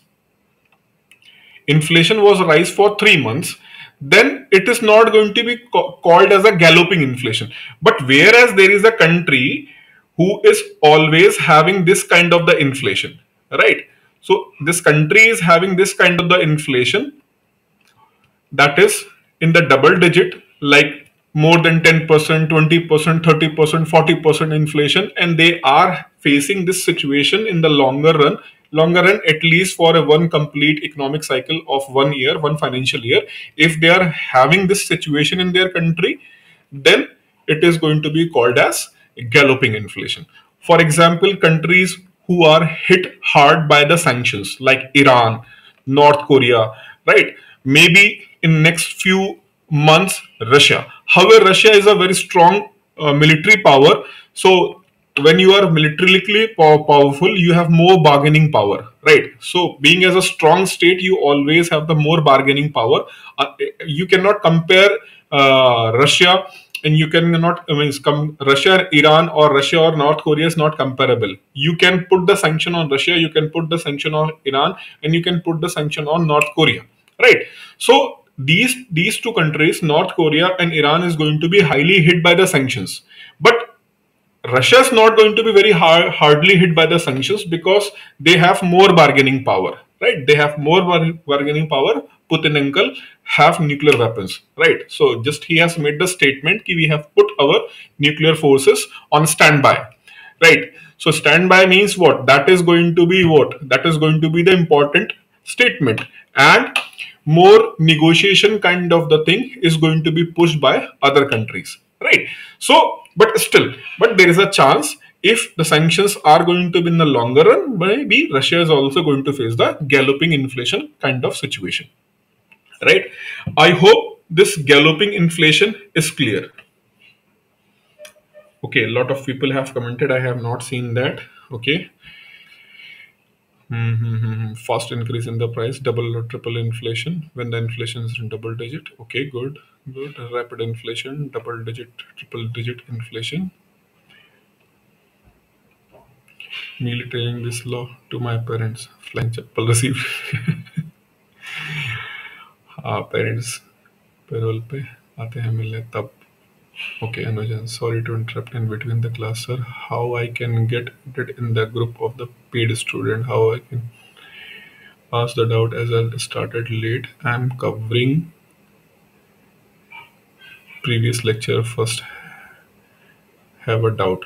inflation was raised for three months, then it is not going to be called as a galloping inflation. But whereas there is a country who is always having this kind of the inflation, right? So this country is having this kind of the inflation that is in the double digit, like more than 10%, 20%, 30%, 40% inflation, and they are facing this situation in the longer run longer run at least for a one complete economic cycle of one year one financial year. If they are having this situation in their country then it is going to be called as galloping inflation. For example countries who are hit hard by the sanctions like iran north korea right? Maybe in next few months russia. However russia is a very strong uh, military power so when you are militarily powerful you have more bargaining power right? So being as a strong state you always have the more bargaining power. Uh, you cannot compare uh, russia and you cannot I mean, russia iran or russia or north korea is not comparable. You can put the sanction on russia you can put the sanction on iran and you can put the sanction on north korea right? So these these two countries north korea and iran is going to be highly hit by the sanctions. But Russia is not going to be very hard, hardly hit by the sanctions because they have more bargaining power, right? They have more bar bargaining power. Putin uncle have nuclear weapons, right? So just he has made the statement that we have put our nuclear forces on standby, right? So standby means what? That is going to be what? That is going to be the important statement and more negotiation kind of the thing is going to be pushed by other countries, right? So but still, but there is a chance if the sanctions are going to be in the longer run, maybe Russia is also going to face the galloping inflation kind of situation. Right? I hope this galloping inflation is clear. Okay, a lot of people have commented. I have not seen that. Okay. Mm-hmm. Fast increase in the price, double or triple inflation when the inflation is in double digit. Okay, good, with rapid inflation, double digit, triple digit inflation. nearly telling this law to my parents, flying chappal received. *laughs* Ah, parents, parents payroll पे आते हैं मिलने तब Okay, Anujan, sorry to interrupt in between the class, sir. How I can get it in the group of the paid student? How I can pass the doubt as I started late? I'm covering previous lecture first. Have a doubt.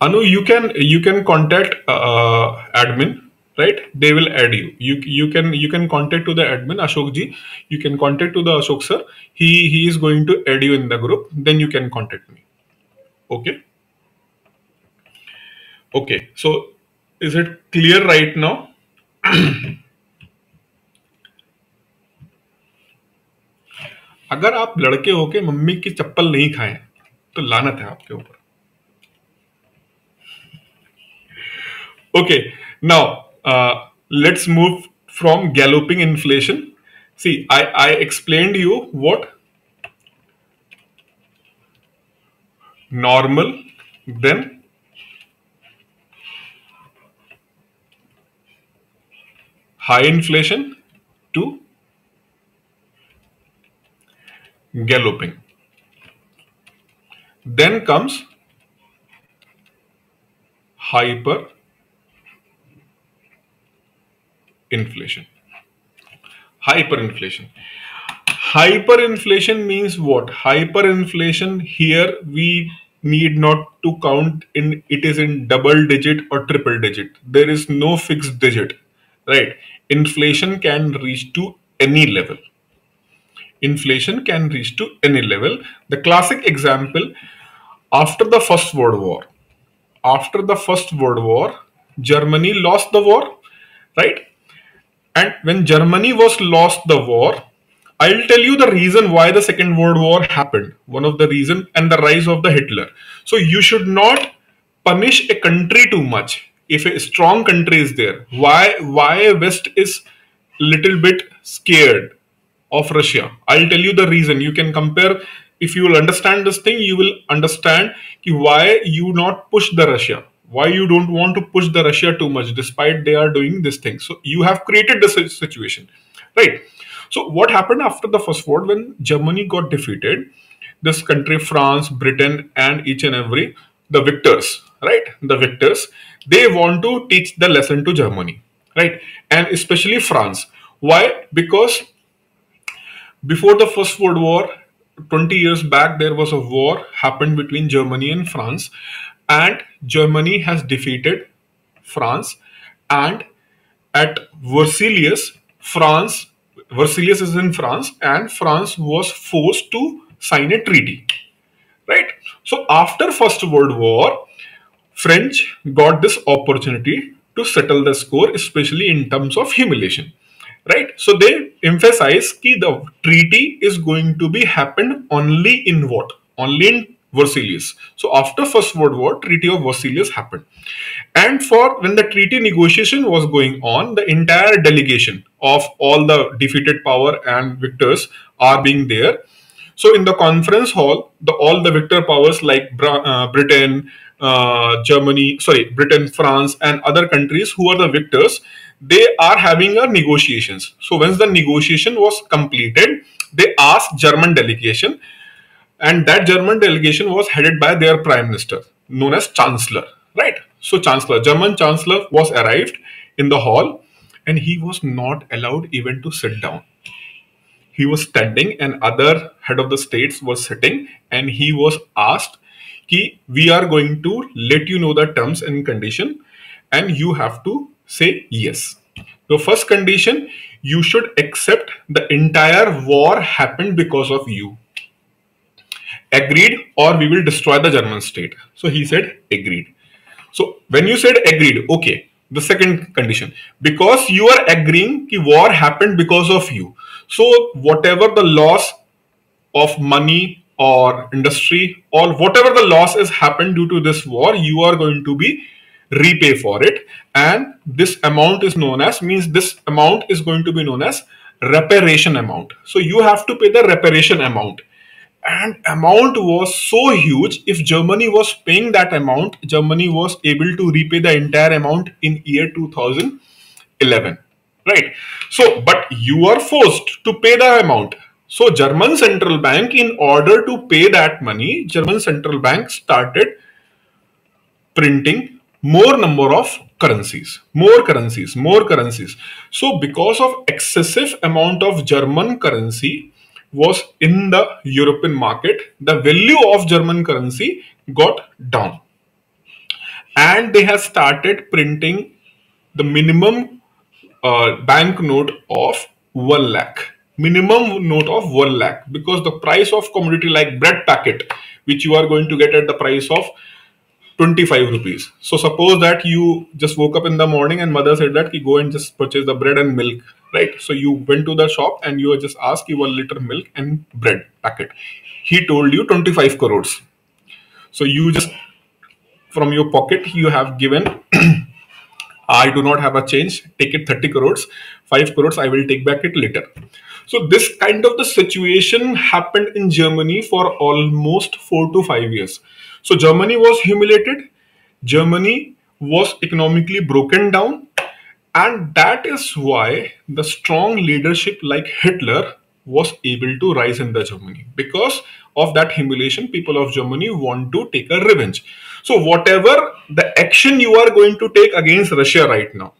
Anu, you can you can contact uh, admin right? They will add you. You you can you can contact to the admin ashok ji. You can contact to the ashok sir. He he is going to add you in the group. Then you can contact me. Okay? Okay. So is it clear right now *clears throat* अगर आप लड़के होके mummy की चप्पल नहीं खाए तो लानत है आपके ऊपर। Okay now let's move from galloping inflation see I I explain you what normal then high inflation to galloping. Then comes hyper inflation. Hyperinflation. Hyperinflation means what? Hyperinflation here we need not to count in it is in double digit or triple digit. There is no fixed digit, right? Inflation can reach to any level. Inflation can reach to any level. The classic example after the First World War. After the First World War, Germany lost the war, right? And when Germany was lost the war, I'll tell you the reason why the Second World War happened. One of the reason and the rise of the Hitler. So you should not punish a country too much. If a strong country is there, why why West is little bit scared of Russia? I'll tell you the reason. You can compare. If you will understand this thing, you will understand why you not push the Russia. why you don't want to push the russia too much despite they are doing this thing so you have created this situation right so what happened after the first world when germany got defeated this country france britain and each and every the victors right the victors they want to teach the lesson to germany right and especially france why because before the first world war 20 years back there was a war happened between germany and france and germany has defeated france and at versailles france versailles is in france and france was forced to sign a treaty right? So after first world war french got this opportunity to settle the score especially in terms of humiliation right? So they emphasize that the treaty is going to be happened only in what? Only in versailles so after first world war treaty of versailles happened. And for when the treaty negotiation was going on the entire delegation of all the defeated power and victors are being there. So in the conference hall the all the victor powers like uh, britain uh, germany sorry britain france and other countries who are the victors they are having a negotiations. So once the negotiation was completed, they asked German delegation, and that German delegation was headed by their prime minister, known as Chancellor. Right. So Chancellor, German Chancellor was arrived in the hall, and he was not allowed even to sit down. He was standing, and other head of the states was sitting, and he was asked, "Ki we are going to let you know the terms and condition, and you have to say yes. The first condition, you should accept the entire war happened because of you. Agreed or we will destroy the German state. So he said agreed. So when you said agreed, okay, the second condition, because you are agreeing the war happened because of you. So whatever the loss of money or industry or whatever the loss has happened due to this war, you are going to be repay for it. And this amount is known as means this amount is going to be known as reparation amount. So you have to pay the reparation amount. And amount was so huge if germany was paying that amount germany was able to repay the entire amount in year 2011 right? So but you are forced to pay the amount. So german central bank in order to pay that money german central bank started printing more number of currencies more currencies more currencies. So because of excessive amount of german currency was in the european market the value of german currency got down. And they have started printing the minimum uh, bank note of 1 lakh. Minimum note of 1 lakh. Because the price of commodity like bread packet which you are going to get at the price of 25 rupees. So suppose that you just woke up in the morning and mother said that you go and just purchase the bread and milk, right? So you went to the shop and you just asked you one liter milk and bread packet. He told you 25 crores. So you just from your pocket you have given *clears throat* I do not have a change. Take it 30 crores, 5 crores. I will take back it later. So this kind of the situation happened in Germany for almost four to five years. So Germany was humiliated. Germany was economically broken down. And that is why the strong leadership like Hitler was able to rise in the Germany. Because of that humiliation, people of Germany want to take a revenge. So whatever the action you are going to take against Russia right now,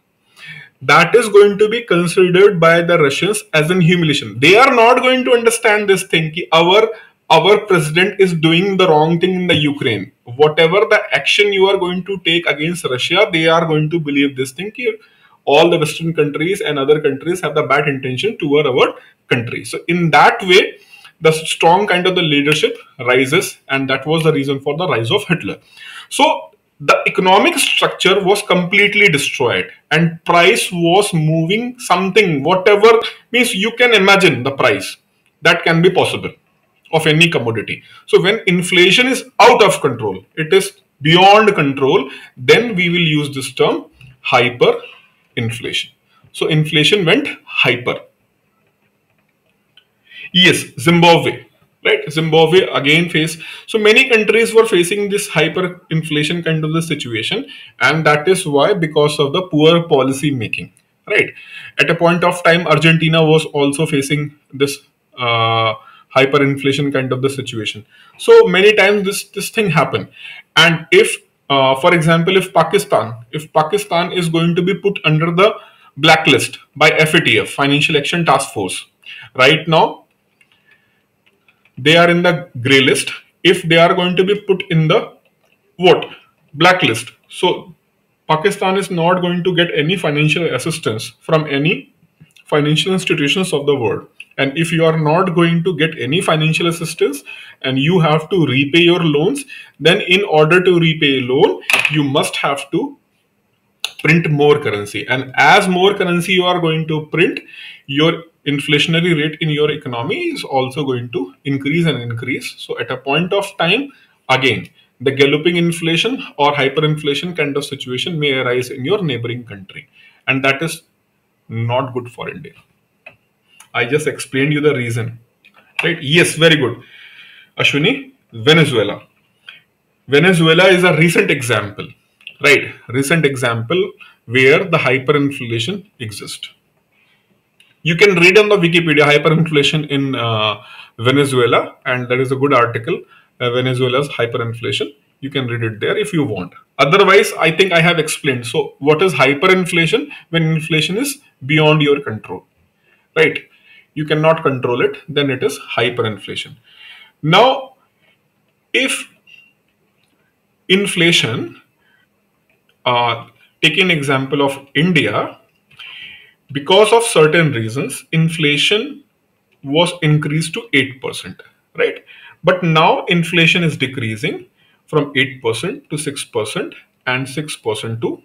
that is going to be considered by the Russians as an humiliation. They are not going to understand this thing. Our our president is doing the wrong thing in the Ukraine. Whatever the action you are going to take against Russia, they are going to believe this thing. All the Western countries and other countries have the bad intention toward our country. So in that way, the strong kind of the leadership rises, and that was the reason for the rise of Hitler. So the economic structure was completely destroyed and price was moving something whatever means you can imagine the price that can be possible of any commodity. So when inflation is out of control it is beyond control then we will use this term hyper inflation so inflation went hyper. Yes zimbabwe right? Zimbabwe again face. So many countries were facing this hyperinflation kind of the situation and that is why because of the poor policy making right? At a point of time argentina was also facing this uh, hyperinflation kind of the situation. So many times this this thing happen. And if uh, for example if pakistan if pakistan is going to be put under the blacklist by fatf financial action task force right now they are in the gray list. If they are going to be put in the what? Blacklist. So pakistan is not going to get any financial assistance from any financial institutions of the world and if you are not going to get any financial assistance and you have to repay your loans then in order to repay a loan you must have to print more currency and as more currency you are going to print your inflationary rate in your economy is also going to increase and increase. So at a point of time, again, the galloping inflation or hyperinflation kind of situation may arise in your neighboring country. And that is not good for India. I just explained you the reason. Right? Yes, very good. Ashwini, Venezuela. Venezuela is a recent example. Right? Recent example where the hyperinflation exists you can read on the Wikipedia hyperinflation in uh, Venezuela, and that is a good article. Uh, Venezuela's hyperinflation. You can read it there if you want. Otherwise, I think I have explained. So, what is hyperinflation? When inflation is beyond your control, right? You cannot control it, then it is hyperinflation. Now, if inflation, uh, take an example of India, because of certain reasons, inflation was increased to 8%, right? But now inflation is decreasing from 8% to 6% and 6% to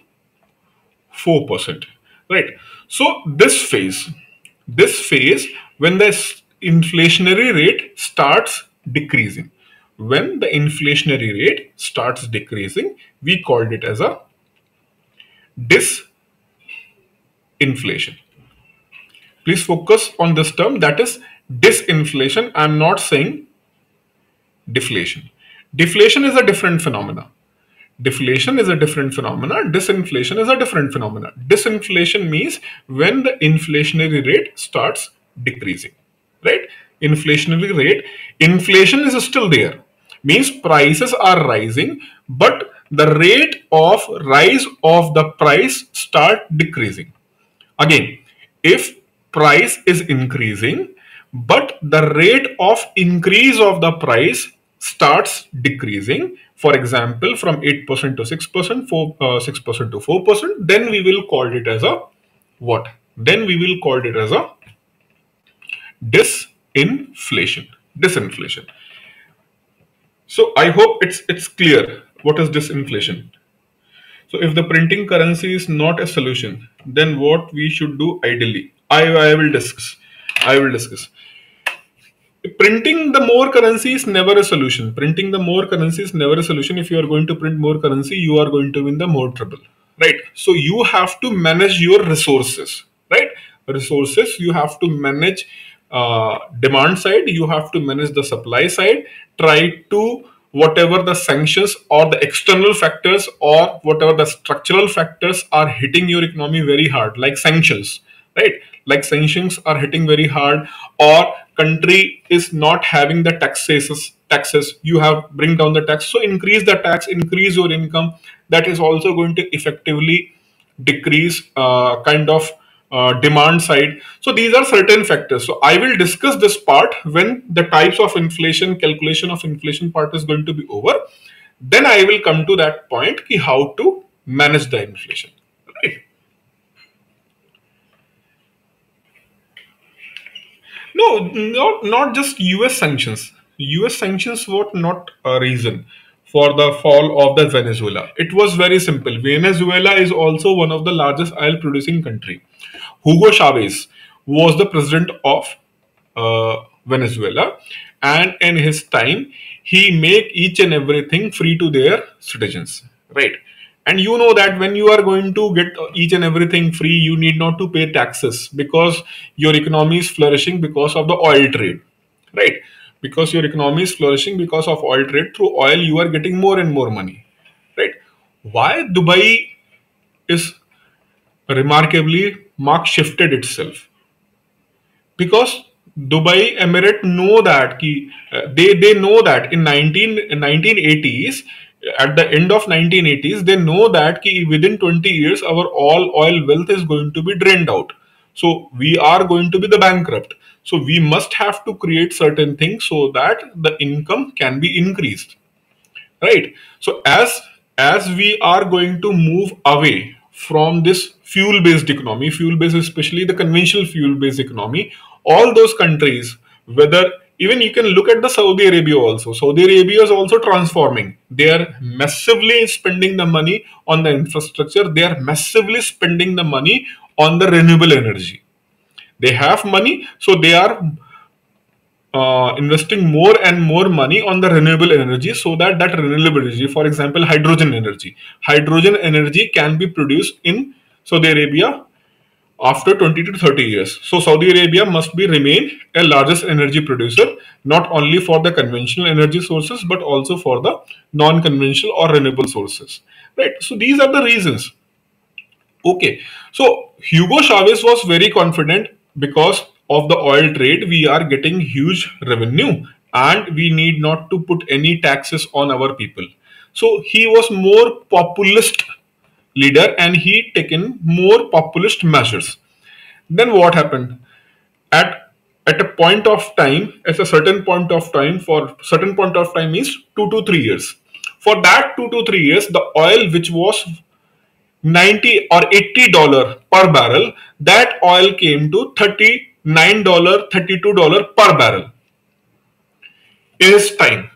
4%, right? So this phase, this phase, when the inflationary rate starts decreasing, when the inflationary rate starts decreasing, we called it as a disinflation. Please focus on this term that is disinflation. I'm not saying deflation. Deflation is a different phenomena. Deflation is a different phenomena. Disinflation is a different phenomena. Disinflation means when the inflationary rate starts decreasing, right? Inflationary rate, inflation is still there. Means prices are rising, but the rate of rise of the price start decreasing Again, if price is increasing, but the rate of increase of the price starts decreasing, for example, from 8% to 6%, 4, uh, 6% to 4%, then we will call it as a what? Then we will call it as a disinflation. Disinflation. So I hope it's it's clear what is disinflation. So if the printing currency is not a solution, then what we should do ideally? I, I will discuss. I will discuss. Printing the more currency is never a solution. Printing the more currency is never a solution. If you are going to print more currency, you are going to win the more trouble. Right? So you have to manage your resources. Right? Resources, you have to manage uh, demand side, you have to manage the supply side. Try to whatever the sanctions or the external factors or whatever the structural factors are hitting your economy very hard like sanctions right? Like sanctions are hitting very hard or country is not having the taxes taxes. You have bring down the tax. So increase the tax increase your income. That is also going to effectively decrease uh, kind of uh, demand side. So these are certain factors. So I will discuss this part when the types of inflation calculation of inflation part is going to be over. Then I will come to that point ki how to manage the inflation. Right. No, not, not just US sanctions. US sanctions were not a reason for the fall of the Venezuela. It was very simple. Venezuela is also one of the largest oil producing country. Hugo Chavez was the president of uh, Venezuela, and in his time, he make each and everything free to their citizens, right? And you know that when you are going to get each and everything free, you need not to pay taxes because your economy is flourishing because of the oil trade, right? because your economy is flourishing because of oil trade through oil you are getting more and more money. Right. Why dubai is remarkably mark shifted itself. Because Dubai Emirate know that ki, uh, they they know that in 19 1980s at the end of 1980s they know that ki within 20 years our all oil wealth is going to be drained out. So we are going to be the bankrupt. So we must have to create certain things so that the income can be increased. Right? So as as we are going to move away from this fuel based economy fuel based especially the conventional fuel based economy all those countries whether even you can look at the saudi arabia also. Saudi arabia is also transforming. They are massively spending the money on the infrastructure. They are massively spending the money on the renewable energy. They have money so they are uh, investing more and more money on the renewable energy so that that renewable energy for example hydrogen energy. Hydrogen energy can be produced in saudi arabia after 20 to 30 years. So saudi arabia must be remain a largest energy producer not only for the conventional energy sources but also for the non-conventional or renewable sources. Right? So these are the reasons. Okay. So hugo chavez was very confident because of the oil trade, we are getting huge revenue and we need not to put any taxes on our people. So he was more populist leader and he taken more populist measures. Then what happened? At at a point of time, at a certain point of time, for certain point of time is two to three years. For that two to three years, the oil which was 90 or 80 dollar per barrel, that oil came to 30 $9, $32 per barrel in his time.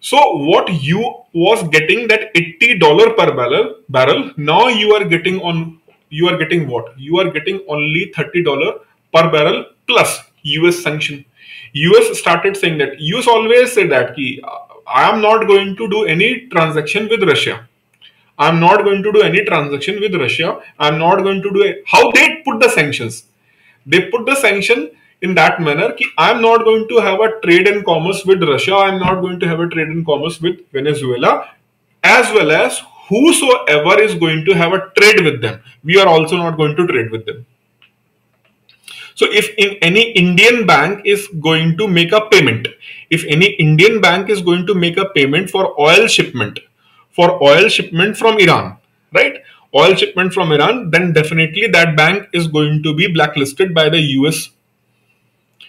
So what you was getting that $80 per barrel barrel, now you are getting on you are getting what? You are getting only $30 per barrel plus US sanction. US started saying that US always said that ki, I am not going to do any transaction with Russia. I'm not going to do any transaction with Russia. I'm not going to do it. How they put the sanctions? They put the sanction in that manner ki I'm not going to have a trade and commerce with Russia, I'm not going to have a trade and commerce with Venezuela, as well as whosoever is going to have a trade with them, we are also not going to trade with them. So if in any Indian bank is going to make a payment, if any Indian bank is going to make a payment for oil shipment, for oil shipment from Iran, right? Oil shipment from Iran, then definitely that bank is going to be blacklisted by the US.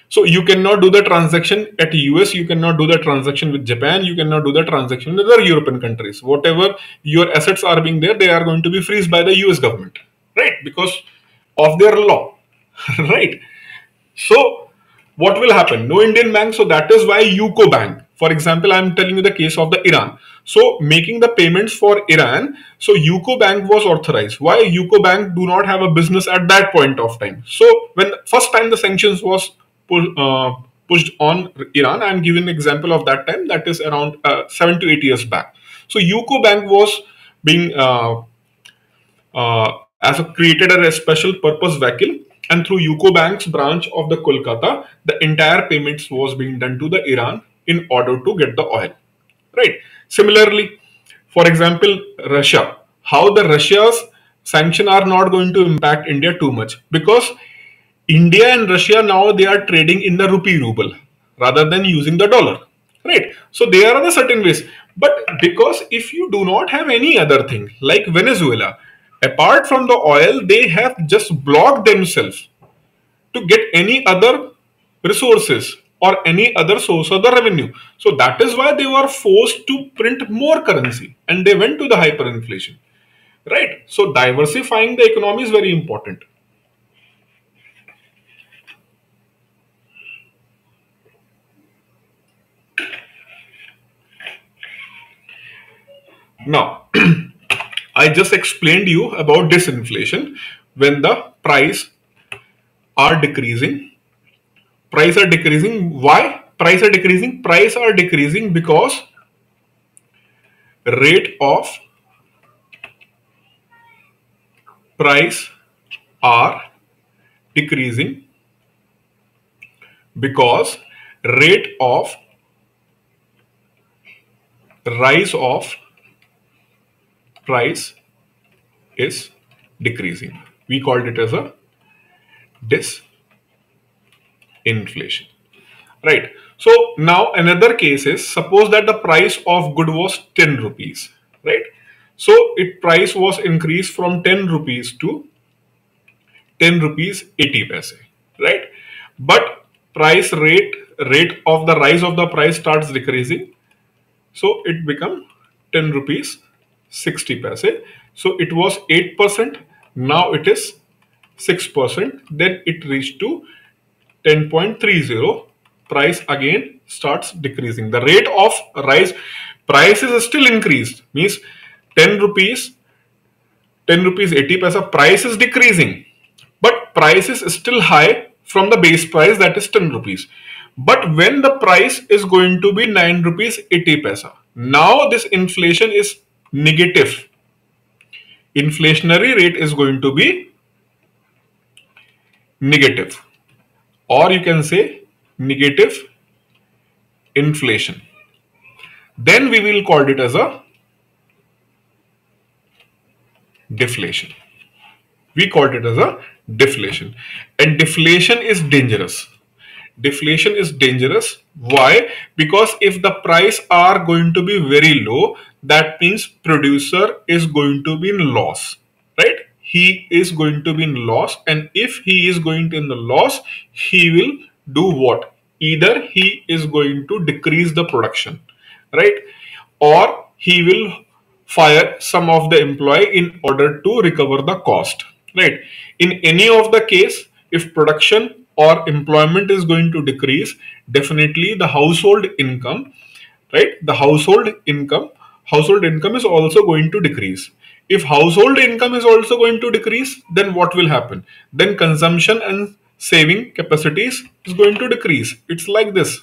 So you cannot do the transaction at US, you cannot do the transaction with Japan, you cannot do the transaction with other European countries. Whatever your assets are being there, they are going to be freezed by the US government, right? Because of their law, *laughs* right? So what will happen? No Indian bank. So that is why UCO Bank for example, I'm telling you the case of the Iran. So making the payments for Iran, so UCO Bank was authorized. Why UCO Bank do not have a business at that point of time? So when first time the sanctions was uh, pushed on Iran, I'm giving an example of that time. That is around uh, seven to eight years back. So UCO Bank was being uh, uh as a created as a special purpose vehicle and through UCO Bank's branch of the Kolkata, the entire payments was being done to the Iran in order to get the oil right similarly for example russia. How the russia's sanction are not going to impact india too much. Because india and russia now they are trading in the rupee ruble rather than using the dollar. Right? So there are the certain ways. But because if you do not have any other thing like venezuela apart from the oil they have just blocked themselves to get any other resources or any other source of the revenue. So that is why they were forced to print more currency and they went to the hyperinflation. Right? So diversifying the economy is very important. Now, *clears throat* I just explained you about disinflation when the price are decreasing price are decreasing. Why? Price are decreasing. Price are decreasing because rate of price are decreasing because rate of rise of price is decreasing. We called it as a disinflation. Right. So now another case is suppose that the price of good was 10 rupees. Right. So it price was increased from 10 rupees to 10 rupees 80 paise. Right. But price rate rate of the rise of the price starts decreasing. So it become 10 rupees 60 paise. So it was 8%. Now it is 6%. Then it reached to 10.30. Price again starts decreasing. The rate of rise, price is still increased. Means 10 rupees, 10 rupees 80 paisa, price is decreasing. But price is still high from the base price that is 10 rupees. But when the price is going to be 9 rupees 80 paisa, now this inflation is negative. Inflationary rate is going to be negative or you can say negative inflation. Then we will call it as a deflation. We called it as a deflation. And deflation is dangerous. Deflation is dangerous. Why? Because if the price are going to be very low that means producer is going to be in loss he is going to be in loss and if he is going to in the loss he will do what? Either he is going to decrease the production right? Or he will fire some of the employee in order to recover the cost right? In any of the case if production or employment is going to decrease definitely the household income right? The household income household income is also going to decrease if household income is also going to decrease then what will happen? Then consumption and saving capacities is going to decrease. It's like this.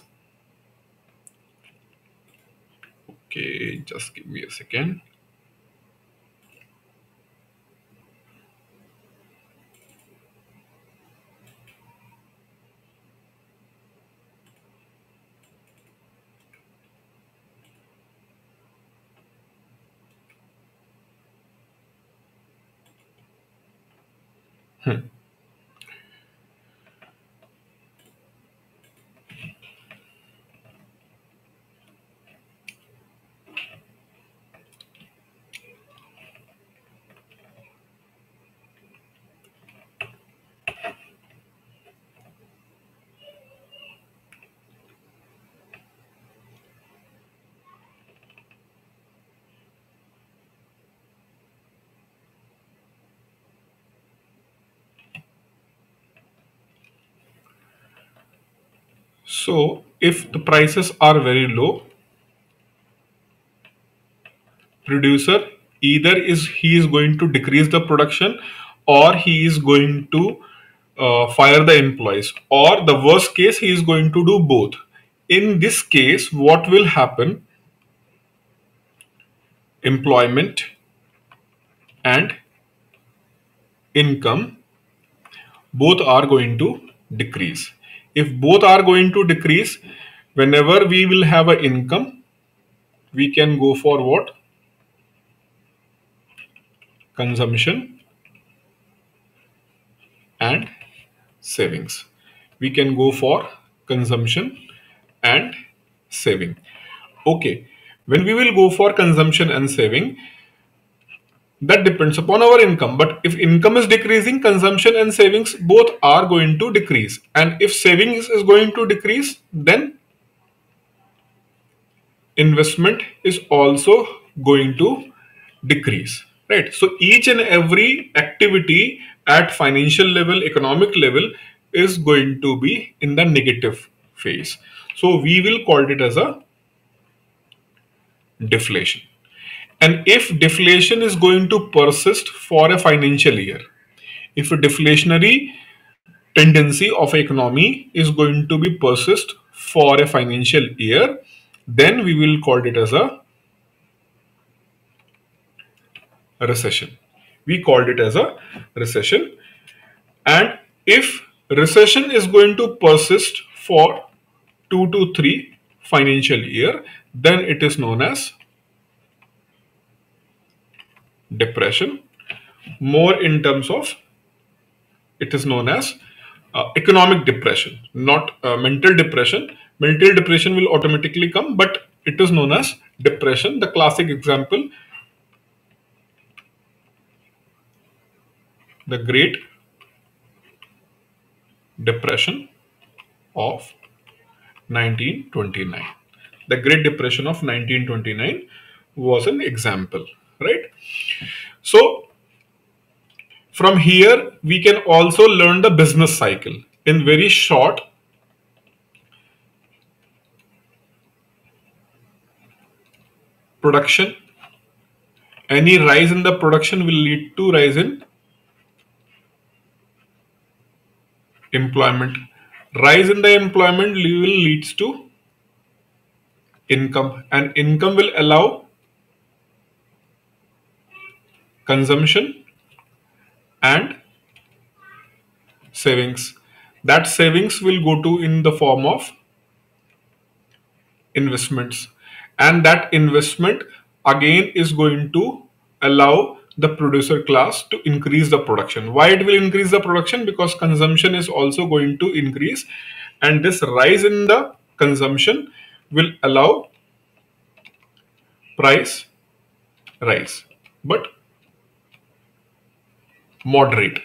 Okay just give me a second Hmm. So if the prices are very low, producer either is he is going to decrease the production or he is going to uh, fire the employees. Or the worst case he is going to do both. In this case what will happen? Employment and income both are going to decrease if both are going to decrease whenever we will have an income we can go for what? Consumption and savings. We can go for consumption and saving. Okay. When we will go for consumption and saving that depends upon our income. But if income is decreasing consumption and savings both are going to decrease. And if savings is going to decrease then investment is also going to decrease right? So each and every activity at financial level economic level is going to be in the negative phase. So we will call it as a deflation and if deflation is going to persist for a financial year, if a deflationary tendency of economy is going to be persist for a financial year, then we will call it as a recession. We called it as a recession. And if recession is going to persist for two to three financial year, then it is known as depression. More in terms of it is known as uh, economic depression, not uh, mental depression. Mental depression will automatically come, but it is known as depression. The classic example the Great Depression of 1929. The Great Depression of 1929 was an example, right? So, from here, we can also learn the business cycle in very short. Production. Any rise in the production will lead to rise in employment. Rise in the employment will leads to income and income will allow consumption and savings. That savings will go to in the form of investments and that investment again is going to allow the producer class to increase the production. Why it will increase the production? Because consumption is also going to increase and this rise in the consumption will allow price rise but moderate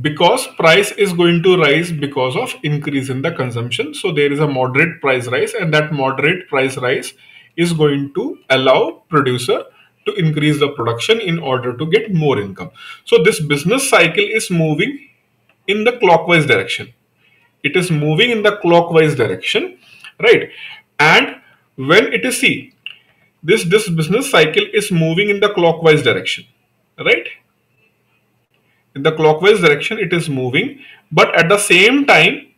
because price is going to rise because of increase in the consumption so there is a moderate price rise and that moderate price rise is going to allow producer to increase the production in order to get more income. So this business cycle is moving in the clockwise direction. It is moving in the clockwise direction, right? And when it is see, this this business cycle is moving in the clockwise direction, right? In the clockwise direction, it is moving, but at the same time,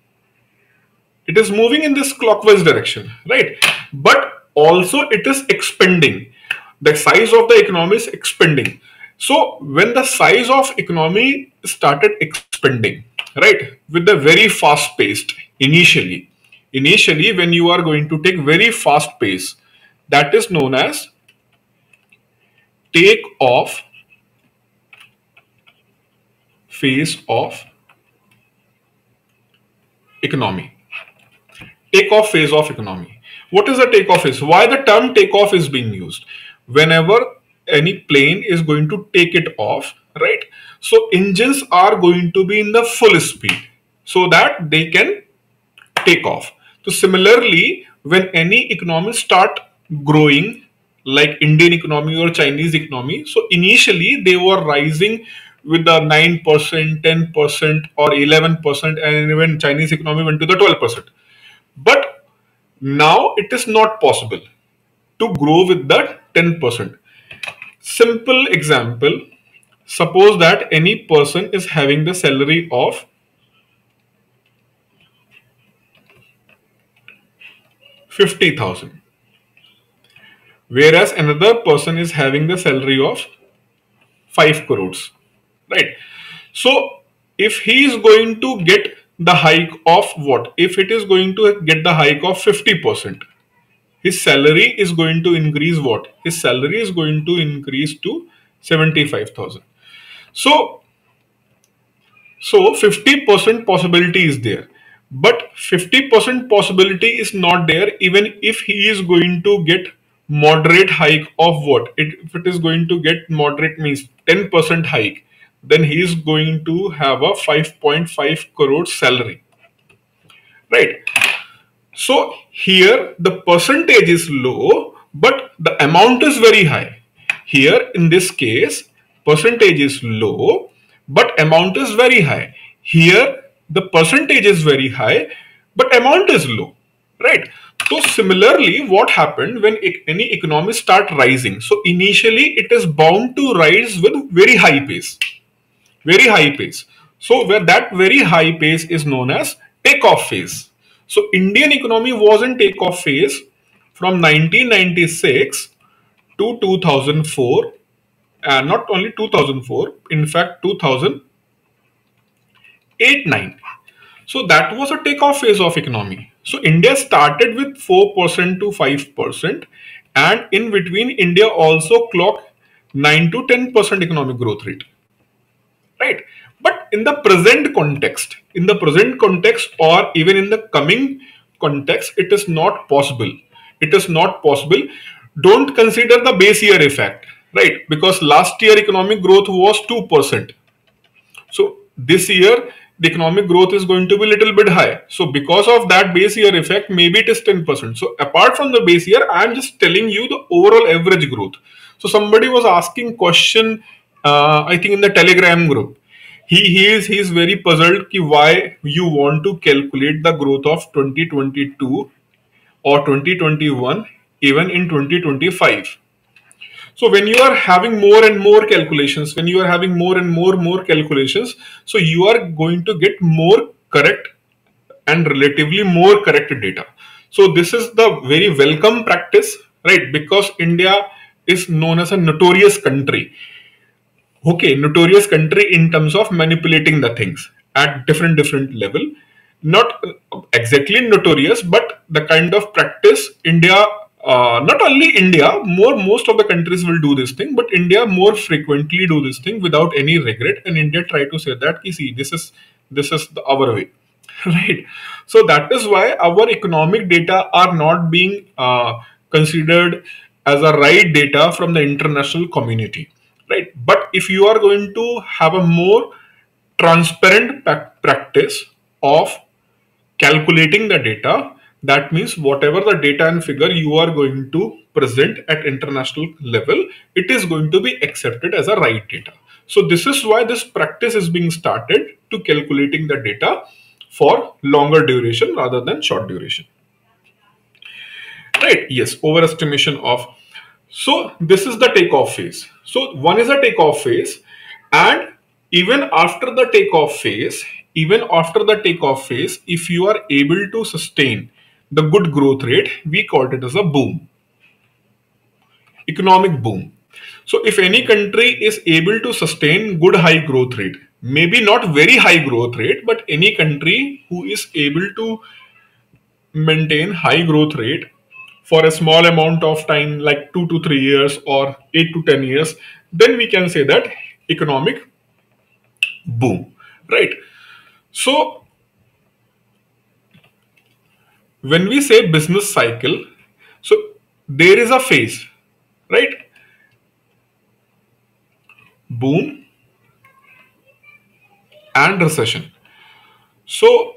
it is moving in this clockwise direction, right? But also it is expanding the size of the economy is expanding. So when the size of economy started expanding, right, with the very fast paced initially, initially when you are going to take very fast pace, that is known as take off phase of economy. Takeoff phase of economy. What is the takeoff phase? Why the term takeoff is being used? whenever any plane is going to take it off, right? So engines are going to be in the full speed so that they can take off. So similarly, when any economy start growing like Indian economy or Chinese economy, so initially they were rising with the 9%, 10% or 11% and even Chinese economy went to the 12%. But now it is not possible to grow with that 10%. Simple example, suppose that any person is having the salary of Fifty thousand, whereas another person is having the salary of 5 crores right so if he is going to get the hike of what if it is going to get the hike of 50 percent his salary is going to increase what? His salary is going to increase to 75,000. So, so 50% possibility is there. But 50% possibility is not there even if he is going to get moderate hike of what? It, if it is going to get moderate means 10% hike, then he is going to have a 5.5 crore salary. Right so here the percentage is low, but the amount is very high. Here in this case, percentage is low, but amount is very high. Here the percentage is very high, but amount is low, right? So similarly, what happened when any economy start rising? So initially it is bound to rise with very high pace, very high pace. So where that very high pace is known as takeoff phase. So Indian economy was in takeoff phase from 1996 to 2004 and not only 2004 in fact 2008 9 so that was a takeoff phase of economy. So india started with 4% to 5% and in between india also clocked 9 to 10% economic growth rate right but in the present context in the present context or even in the coming context it is not possible it is not possible don't consider the base year effect right because last year economic growth was 2% so this year the economic growth is going to be a little bit high. So because of that base year effect, maybe it is 10%. So apart from the base year, I'm just telling you the overall average growth. So somebody was asking question, uh, I think in the Telegram group. He, he is he is very puzzled why you want to calculate the growth of 2022 or 2021 even in 2025 so when you are having more and more calculations when you are having more and more more calculations so you are going to get more correct and relatively more correct data. So this is the very welcome practice right? Because india is known as a notorious country okay notorious country in terms of manipulating the things at different different level. Not exactly notorious but the kind of practice india uh, not only India, more most of the countries will do this thing, but India more frequently do this thing without any regret, and India try to say that, see, this is this is the, our way, *laughs* right? So that is why our economic data are not being uh, considered as a right data from the international community, right? But if you are going to have a more transparent practice of calculating the data that means whatever the data and figure you are going to present at international level it is going to be accepted as a right data. So this is why this practice is being started to calculating the data for longer duration rather than short duration. Right? Yes overestimation of. So this is the takeoff phase so one is a takeoff phase and even after the takeoff phase even after the takeoff phase if you are able to sustain the good growth rate, we called it as a boom. Economic boom. So if any country is able to sustain good high growth rate, maybe not very high growth rate, but any country who is able to maintain high growth rate for a small amount of time like 2 to 3 years or 8 to 10 years then we can say that economic boom right so when we say business cycle, so there is a phase, right? Boom and recession. So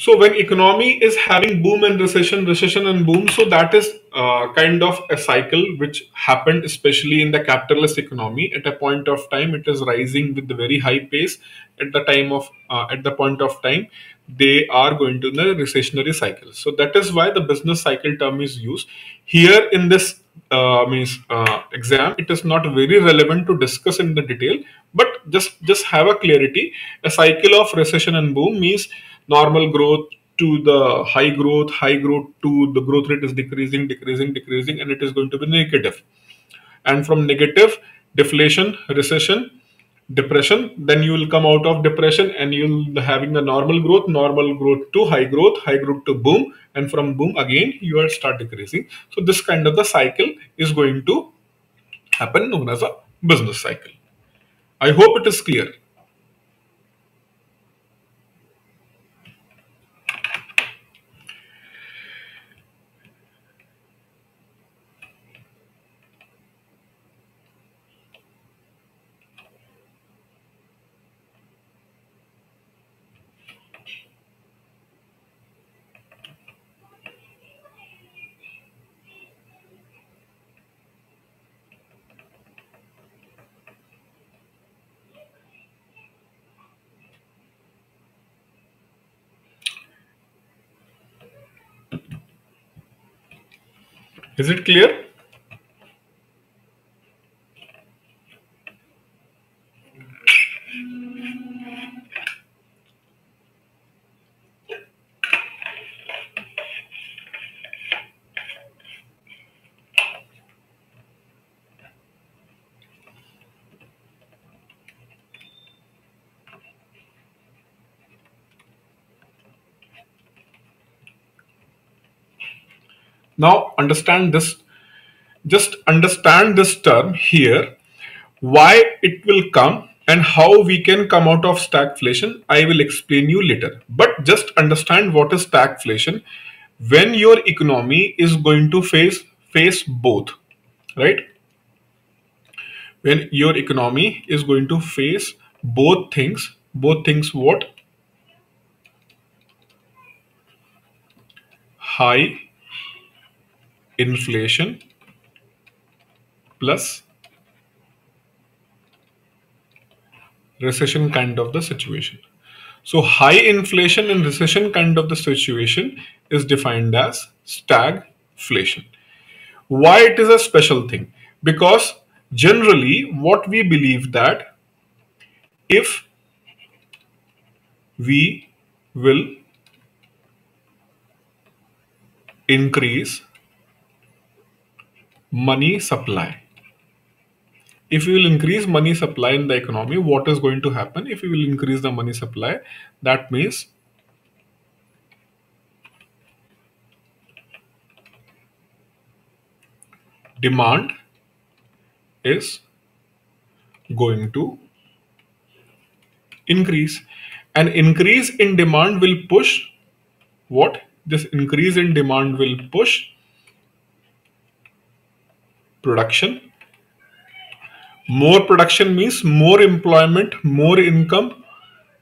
So when economy is having boom and recession, recession and boom, so that is uh, kind of a cycle which happened especially in the capitalist economy. At a point of time, it is rising with the very high pace. At the time of uh, at the point of time, they are going to the recessionary cycle. So that is why the business cycle term is used here in this uh, means uh, exam. It is not very relevant to discuss in the detail, but just just have a clarity. A cycle of recession and boom means normal growth to the high growth, high growth to the growth rate is decreasing, decreasing, decreasing, and it is going to be negative. And from negative, deflation, recession, depression, then you will come out of depression and you'll be having the normal growth, normal growth to high growth, high growth to boom, and from boom again you will start decreasing. So this kind of the cycle is going to happen known as a business cycle. I hope it is clear. Is it clear? Understand this, just understand this term here, why it will come and how we can come out of stagflation. I will explain you later. But just understand what is stagflation. When your economy is going to face face both, right? When your economy is going to face both things, both things what? High inflation plus recession kind of the situation. So high inflation and recession kind of the situation is defined as stagflation. Why it is a special thing? Because generally what we believe that if we will increase money supply. If we will increase money supply in the economy what is going to happen? If we will increase the money supply that means demand is going to increase. An increase in demand will push what? This increase in demand will push production. More production means more employment more income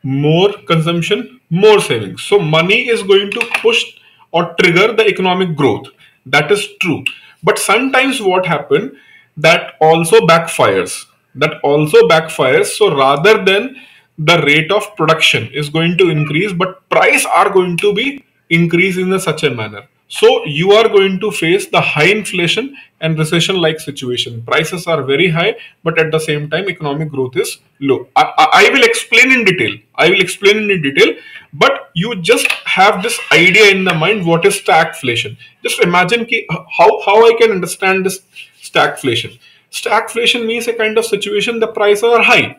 more consumption more savings. So money is going to push or trigger the economic growth. That is true. But sometimes what happen that also backfires. That also backfires. So rather than the rate of production is going to increase but price are going to be increased in a such a manner so you are going to face the high inflation and recession like situation. Prices are very high, but at the same time, economic growth is low. I, I, I, will explain in detail. I will explain in detail, but you just have this idea in the mind what is stagflation. Just imagine ki, how, how I can understand this stagflation. Stagflation means a kind of situation the prices are high,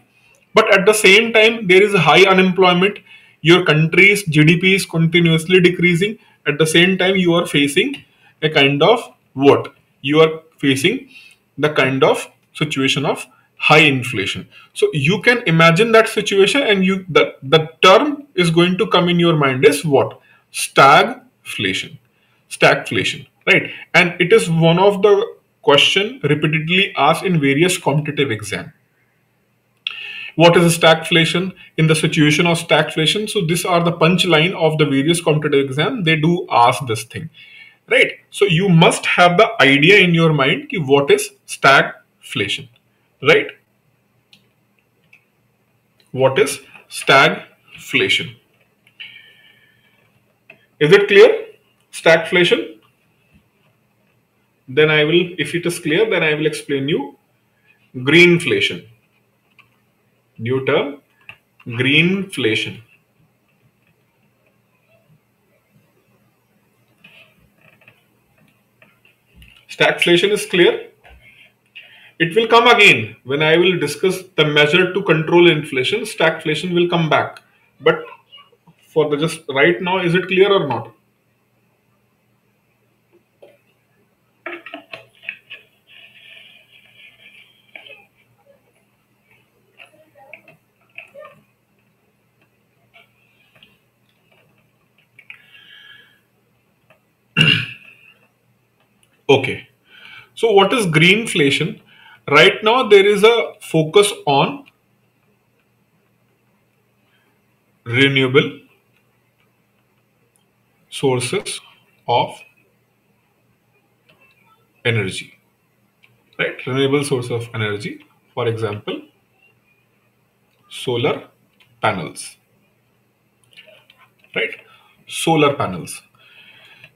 but at the same time, there is high unemployment. Your country's GDP is continuously decreasing at the same time you are facing a kind of what? You are facing the kind of situation of high inflation. So you can imagine that situation and you the, the term is going to come in your mind is what? Stagflation. Stagflation right? And it is one of the question repeatedly asked in various competitive exam what is stagflation in the situation of stagflation? So these are the punchline of the various competitive exam. They do ask this thing right? So you must have the idea in your mind ki what is stagflation right? What is stagflation? Is it clear? Stagflation? Then i will if it is clear then i will explain you greenflation New term, greenflation. Stagflation is clear. It will come again when I will discuss the measure to control inflation. Stagflation will come back. But for the just right now, is it clear or not? Okay. So what is greenflation? Right now there is a focus on renewable sources of energy. Right? Renewable source of energy. For example, solar panels. Right? Solar panels.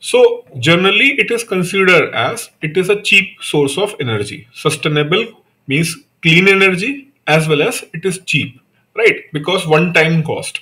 So generally it is considered as it is a cheap source of energy. Sustainable means clean energy as well as it is cheap, right? Because one time cost.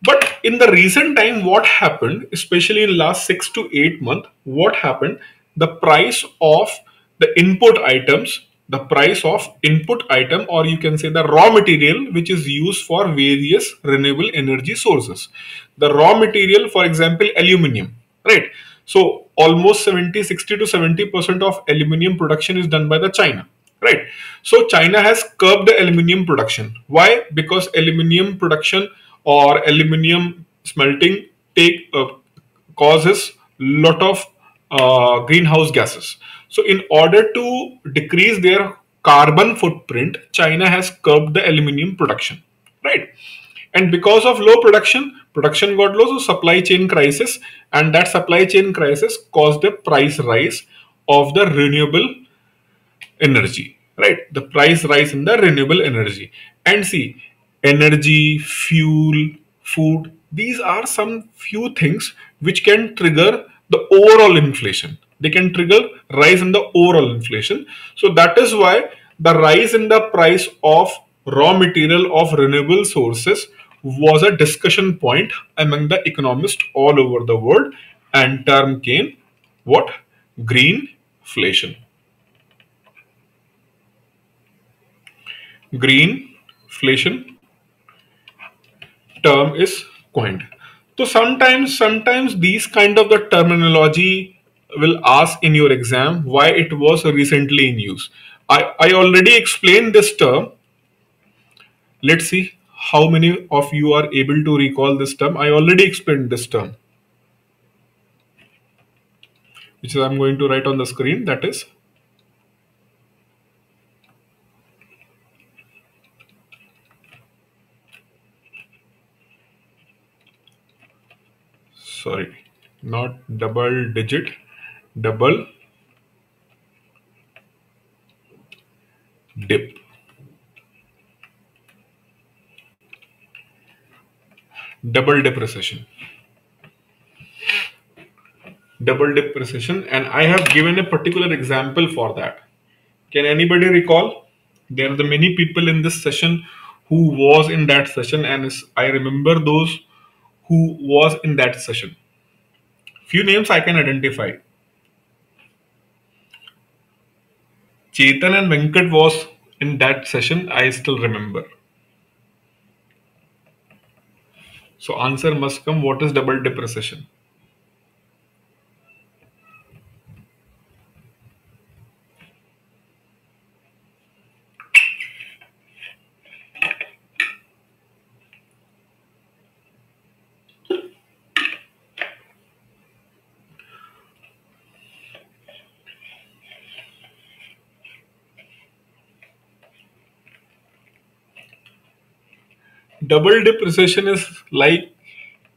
But in the recent time, what happened, especially in last six to eight months, what happened? The price of the input items, the price of input item, or you can say the raw material which is used for various renewable energy sources. The raw material, for example, aluminium right. So almost 70, 60 to 70 percent of aluminium production is done by the China. Right. So china has curbed the aluminium production. Why? Because aluminium production or aluminium smelting take uh, causes lot of uh, greenhouse gases. So in order to decrease their carbon footprint china has curbed the aluminium production. Right and because of low production production got low so supply chain crisis and that supply chain crisis caused the price rise of the renewable energy, right? The price rise in the renewable energy. And see, energy, fuel, food, these are some few things which can trigger the overall inflation. They can trigger rise in the overall inflation. So that is why the rise in the price of raw material of renewable sources was a discussion point among the economists all over the world and term came what greenflation greenflation term is coined. So sometimes, sometimes these kind of the terminology will ask in your exam why it was recently in use. I, I already explained this term. Let's see how many of you are able to recall this term. I already explained this term, which is I'm going to write on the screen. That is sorry not double digit double dip double dip recession double dip recession and i have given a particular example for that can anybody recall there are the many people in this session who was in that session and i remember those who was in that session. Few names I can identify. Chetan and Venkat was in that session. I still remember. So answer must come. What is double dip recession? Double dip recession is like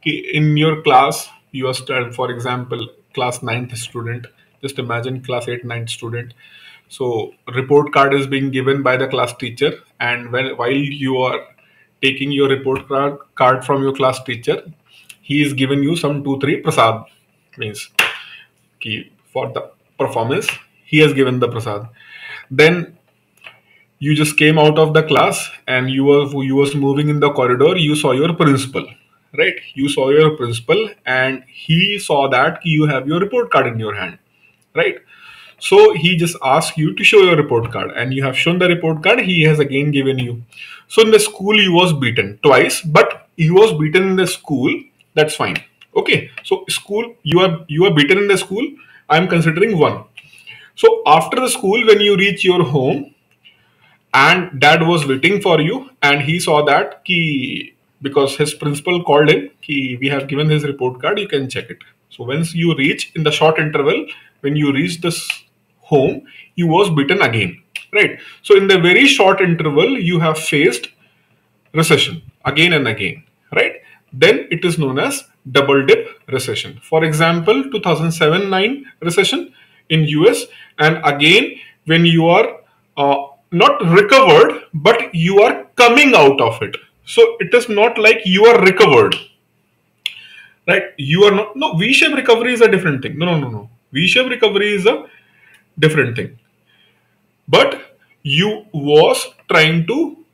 in your class you are studying for example class 9th student. Just imagine class 8 9th student. So report card is being given by the class teacher and when while you are taking your report card, card from your class teacher he is giving you some two three prasad means key for the performance he has given the prasad. Then you just came out of the class and you were you was moving in the corridor you saw your principal right? You saw your principal and he saw that you have your report card in your hand right? So he just asked you to show your report card and you have shown the report card he has again given you. So in the school you was beaten twice but you was beaten in the school that's fine okay? So school you are you are beaten in the school i'm considering one. So after the school when you reach your home and dad was waiting for you and he saw that key because his principal called him key we have given his report card you can check it. So once you reach in the short interval when you reach this home you was beaten again right? So in the very short interval you have faced recession again and again right? Then it is known as double dip recession. For example 2007-9 recession in us and again when you are uh, not recovered, but you are coming out of it. So it is not like you are recovered. Right? You are not no V-shape recovery is a different thing. No, no, no, no. V-shape recovery is a different thing. But you was trying to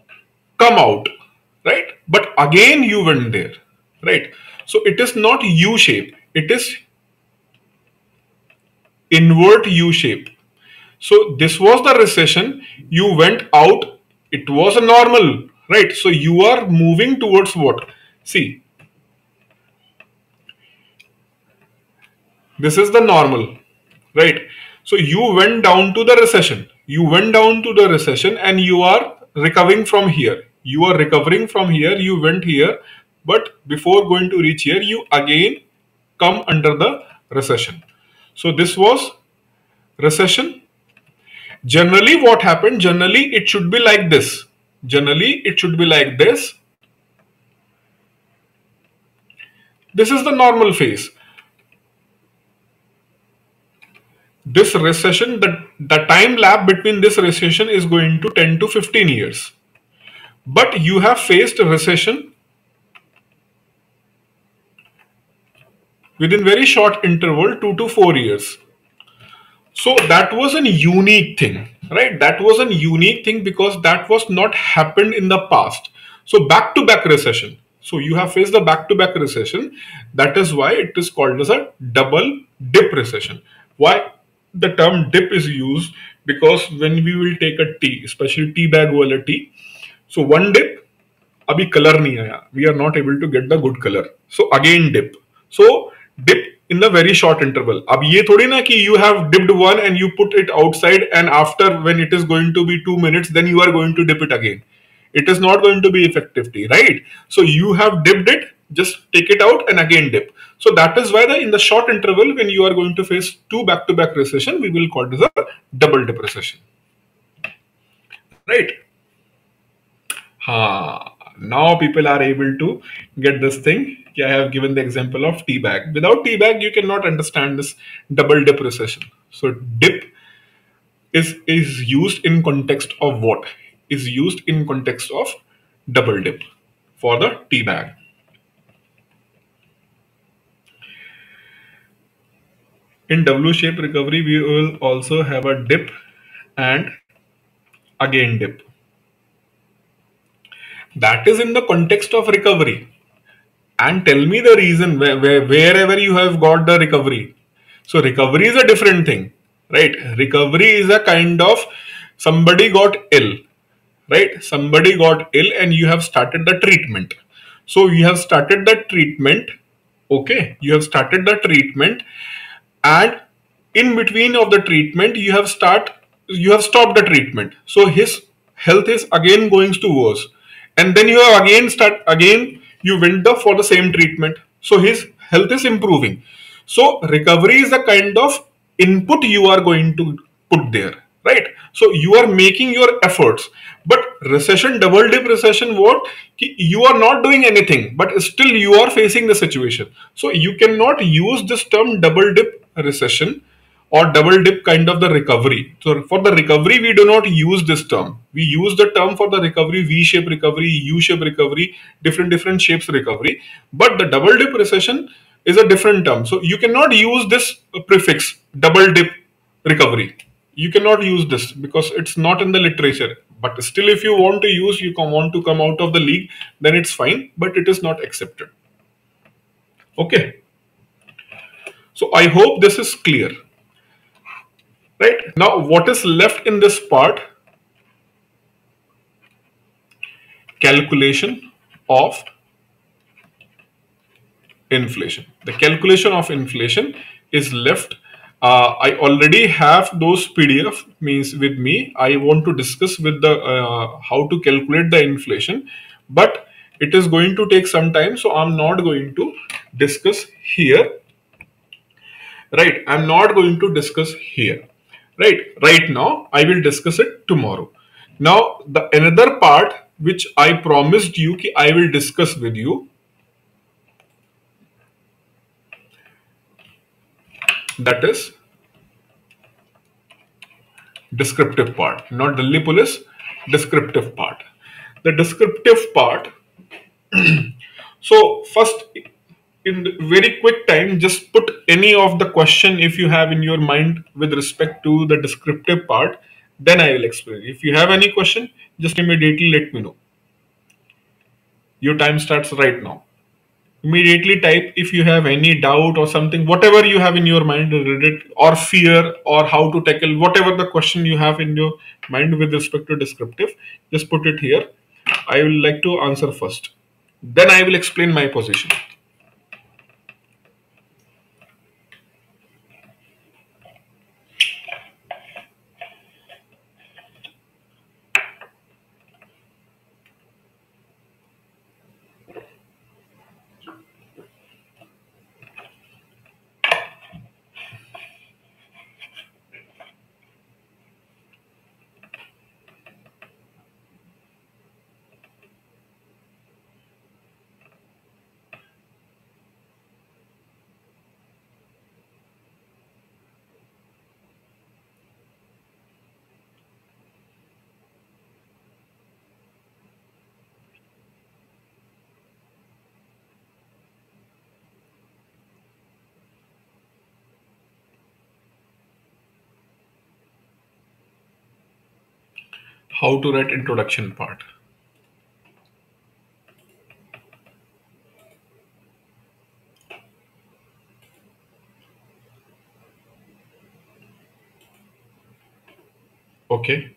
come out, right? But again you went there, right? So it is not U shape, it is invert U shape so this was the recession. You went out. It was a normal, right? So you are moving towards what? See, This is the normal, right? So you went down to the recession. You went down to the recession and you are recovering from here. You are recovering from here. You went here, but before going to reach here, you again come under the recession. So this was recession. Generally, what happened? Generally, it should be like this. Generally, it should be like this. This is the normal phase. This recession, the, the time lap between this recession is going to 10 to 15 years. But you have faced a recession within very short interval, 2 to 4 years. So that was a unique thing, right? That was a unique thing because that was not happened in the past. So back to back recession. So you have faced the back to back recession. That is why it is called as a double dip recession. Why the term dip is used? Because when we will take a tea, especially tea bag or tea, so one dip, abhi color nahi aaya. We are not able to get the good color. So again dip. So dip in the very short interval. अब ये थोड़ी ना कि you have dipped one and you put it outside and after when it is going to be two minutes then you are going to dip it again. It is not going to be effective tea, right? So you have dipped it, just take it out and again dip. So that is why the, in the short interval when you are going to face two back-to-back -back recession, we will call this a double dip recession. Right? Ha. Now people are able to get this thing I have given the example of tea bag. Without tea bag, you cannot understand this double dip recession. So dip is is used in context of what? Is used in context of double dip for the tea bag. In W shape recovery, we will also have a dip and again dip. That is in the context of recovery and tell me the reason where, where, wherever you have got the recovery. So recovery is a different thing, right? Recovery is a kind of somebody got ill, right? Somebody got ill and you have started the treatment. So you have started the treatment, okay? You have started the treatment and in between of the treatment you have start you have stopped the treatment. So his health is again going to worse and then you have again start again you went the for the same treatment. So his health is improving. So recovery is the kind of input you are going to put there, right? So you are making your efforts. But recession, double dip recession, what? You are not doing anything, but still you are facing the situation. So you cannot use this term double dip recession or double dip kind of the recovery. So for the recovery, we do not use this term. We use the term for the recovery, V-shape recovery, U-shape recovery, different different shapes recovery. But the double dip recession is a different term. So you cannot use this prefix double dip recovery. You cannot use this because it's not in the literature. But still, if you want to use, you want to come out of the league, then it's fine. But it is not accepted. Okay. So I hope this is clear. Right now, what is left in this part? Calculation of inflation. The calculation of inflation is left. Uh, I already have those PDF means with me. I want to discuss with the uh, how to calculate the inflation, but it is going to take some time, so I'm not going to discuss here. Right, I'm not going to discuss here right right now i will discuss it tomorrow. Now the another part which i promised you ki i will discuss with you that is descriptive part not delhi police descriptive part. The descriptive part *clears throat* so first in very quick time just put any of the question if you have in your mind with respect to the descriptive part then i will explain. If you have any question just immediately let me know. Your time starts right now. Immediately type if you have any doubt or something whatever you have in your mind or fear or how to tackle whatever the question you have in your mind with respect to descriptive just put it here. I will like to answer first. Then i will explain my position how to write introduction part. Okay.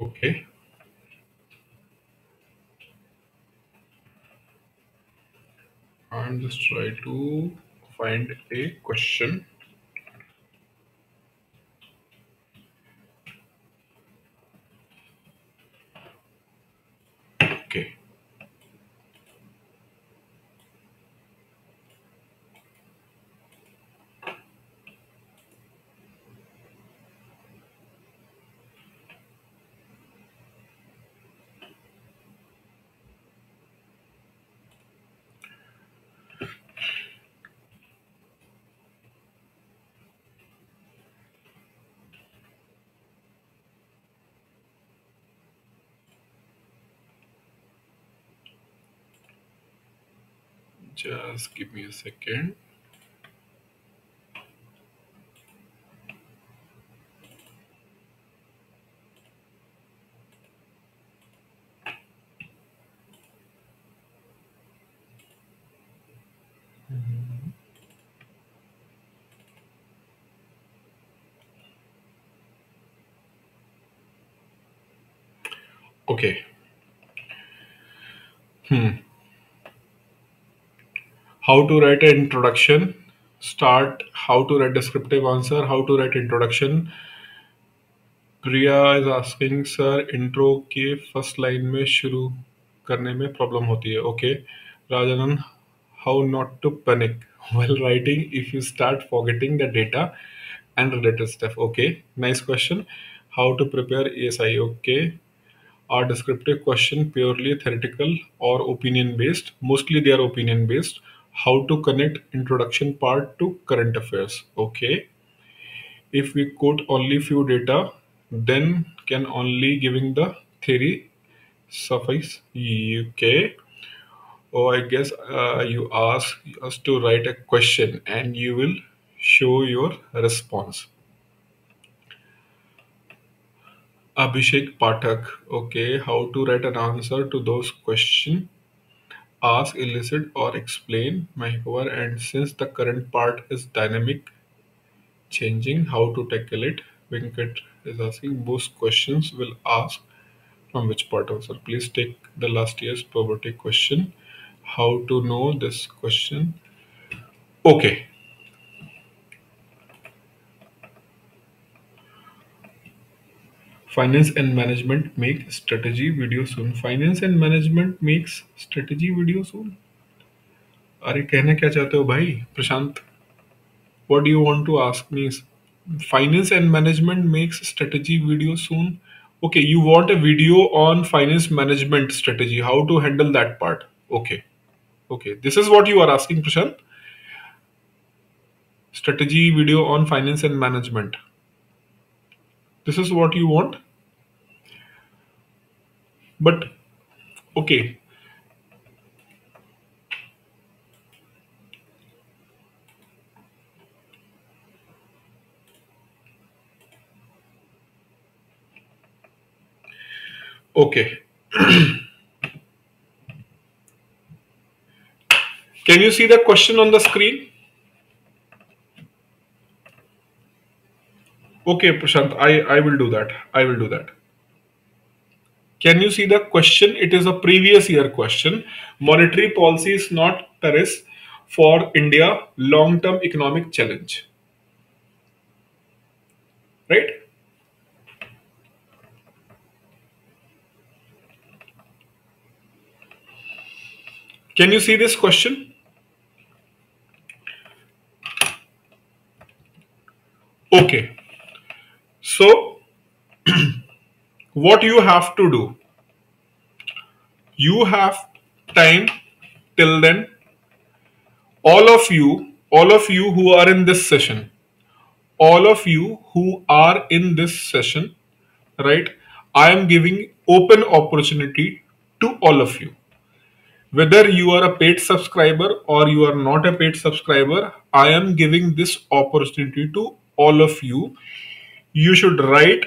Okay. Just try to find a question. Okay. Just give me a second. Okay. Hmm. how to write an introduction. Start. How to write descriptive answer. How to write introduction. Priya is asking sir intro के first line में शुरू करने में problem होती है. Okay Rajanand how not to panic well writing if you start forgetting the data and related stuff okay nice question how to prepare E S I okay are descriptive question purely theoretical और opinion based mostly they are opinion based how to connect introduction part to current affairs okay? If we quote only few data then can only giving the theory suffice okay oh i guess uh, you ask us to write a question and you will show your response. Abhishek pathak okay how to write an answer to those question ask elicit or explain Mahikovar and since the current part is dynamic changing how to tackle it venkat is asking most questions will ask from which part answer please take the last year's poverty question. How to know this question? Okay finance and management make strategy video soon finance and management makes strategy video soon अरे, कहना क्या चाहते हो भाई? Prashant what do want to ask means finance and management makes strategy video soon okay you want a video on finance management strategy how to handle that part okay okay this is what you are asking Prashant strategy video on finance and management this is what you want. But okay. Okay. *clears throat* Can you see the question on the screen okay prashant i i will do that. I will do that. Can you see the question? It is a previous year question. Monetary policy is not terrace for india long term economic challenge. Right? Can you see this question? Okay. So, *clears throat* what you have to do you have time till then. All of you all of you who are in this session all of you who are in this session right i am giving open opportunity to all of you. Whether you are a paid subscriber or you are not a paid subscriber i am giving this opportunity to all of you you should write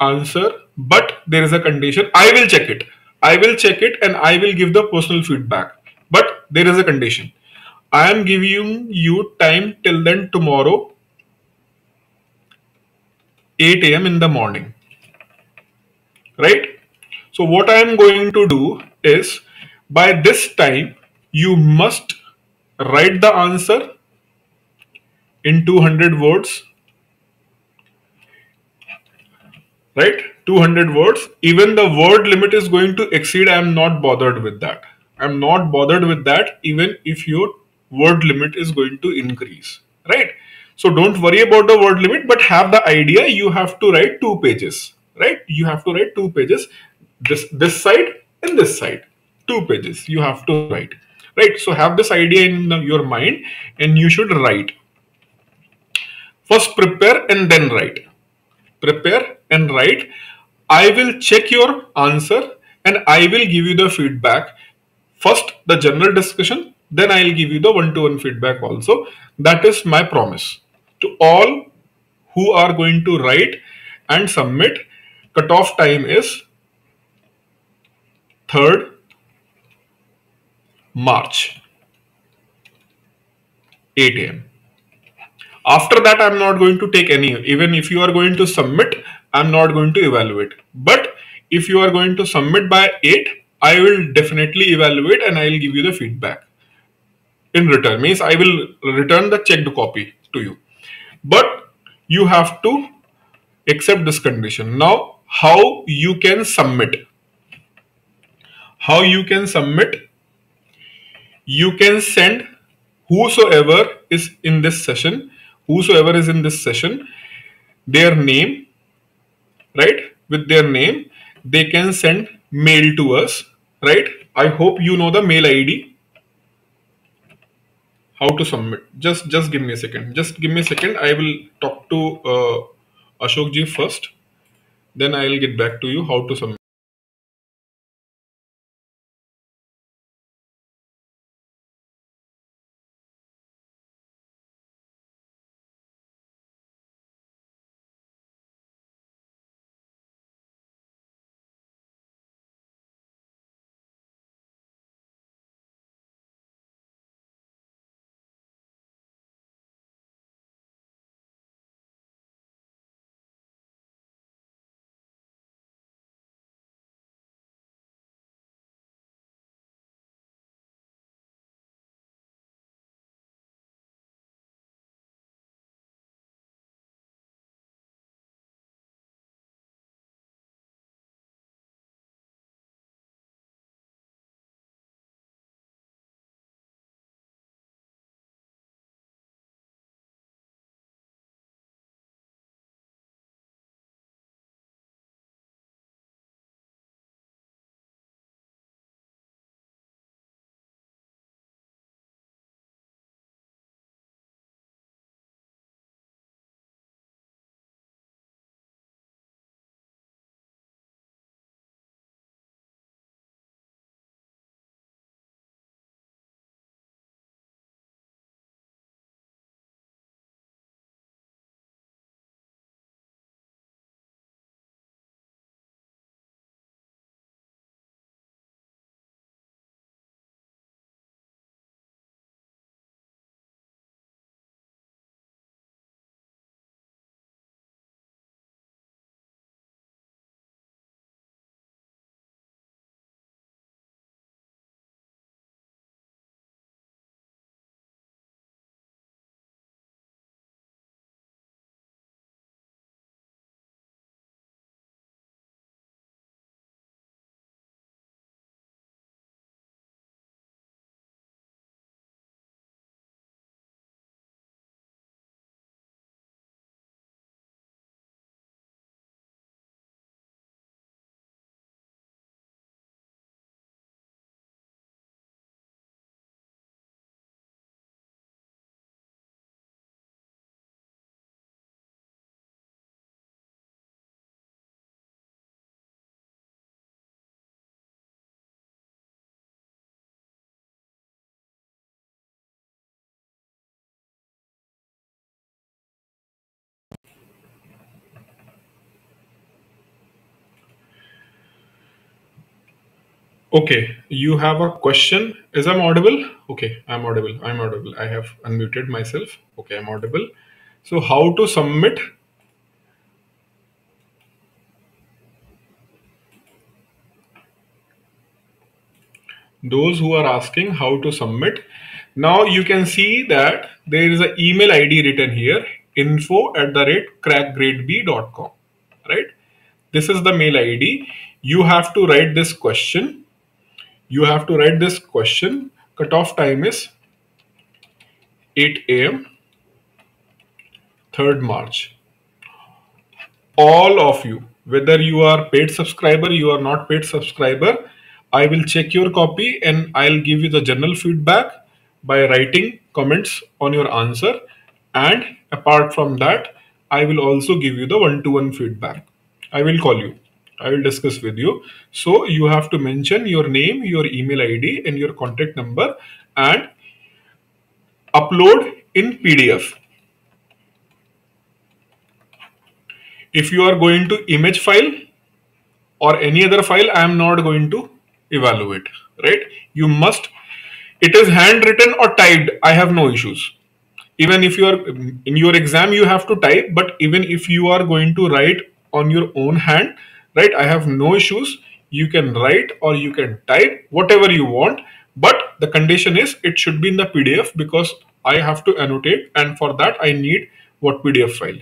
answer but there is a condition. I will check it. I will check it and i will give the personal feedback. But there is a condition. I am giving you time till then tomorrow 8 a.m in the morning. Right? So what i am going to do is by this time you must write the answer in 200 words right? 200 words. Even the word limit is going to exceed. I am not bothered with that. I'm not bothered with that even if your word limit is going to increase. Right? So don't worry about the word limit but have the idea you have to write two pages. Right? You have to write two pages. This this side and this side. Two pages you have to write. Right? So have this idea in your mind and you should write. First prepare and then write. Prepare and write. I will check your answer and I will give you the feedback. First, the general discussion, then I'll give you the one to one feedback also. That is my promise to all who are going to write and submit. Cutoff time is 3rd March, 8 a.m. After that, I'm not going to take any. Even if you are going to submit, I'm not going to evaluate. But if you are going to submit by 8, I will definitely evaluate and I will give you the feedback in return. Means I will return the checked copy to you. But you have to accept this condition. Now, how you can submit? How you can submit? You can send whosoever is in this session whosoever is in this session their name right with their name they can send mail to us right? I hope you know the mail id how to submit. Just just give me a second. Just give me a second. I will talk to uh, ashok ji first. Then i'll get back to you how to submit Okay, you have a question. Is I'm audible? Okay, I'm audible. I'm audible. I have unmuted myself. Okay, I'm audible. So how to submit? Those who are asking how to submit. Now you can see that there is an email ID written here, info at the rate crackgradeb.com, right? This is the mail ID. You have to write this question. You have to write this question. Cutoff time is 8 a.m. 3rd March. All of you, whether you are paid subscriber, you are not paid subscriber, I will check your copy and I'll give you the general feedback by writing comments on your answer. And apart from that, I will also give you the one-to-one feedback. I will call you. I will discuss with you. So you have to mention your name, your email ID and your contact number and upload in PDF. If you are going to image file or any other file, I am not going to evaluate, right? You must, it is handwritten or typed. I have no issues. Even if you are in your exam, you have to type, but even if you are going to write on your own hand, right? I have no issues. You can write or you can type whatever you want, but the condition is it should be in the PDF because I have to annotate and for that I need what PDF file.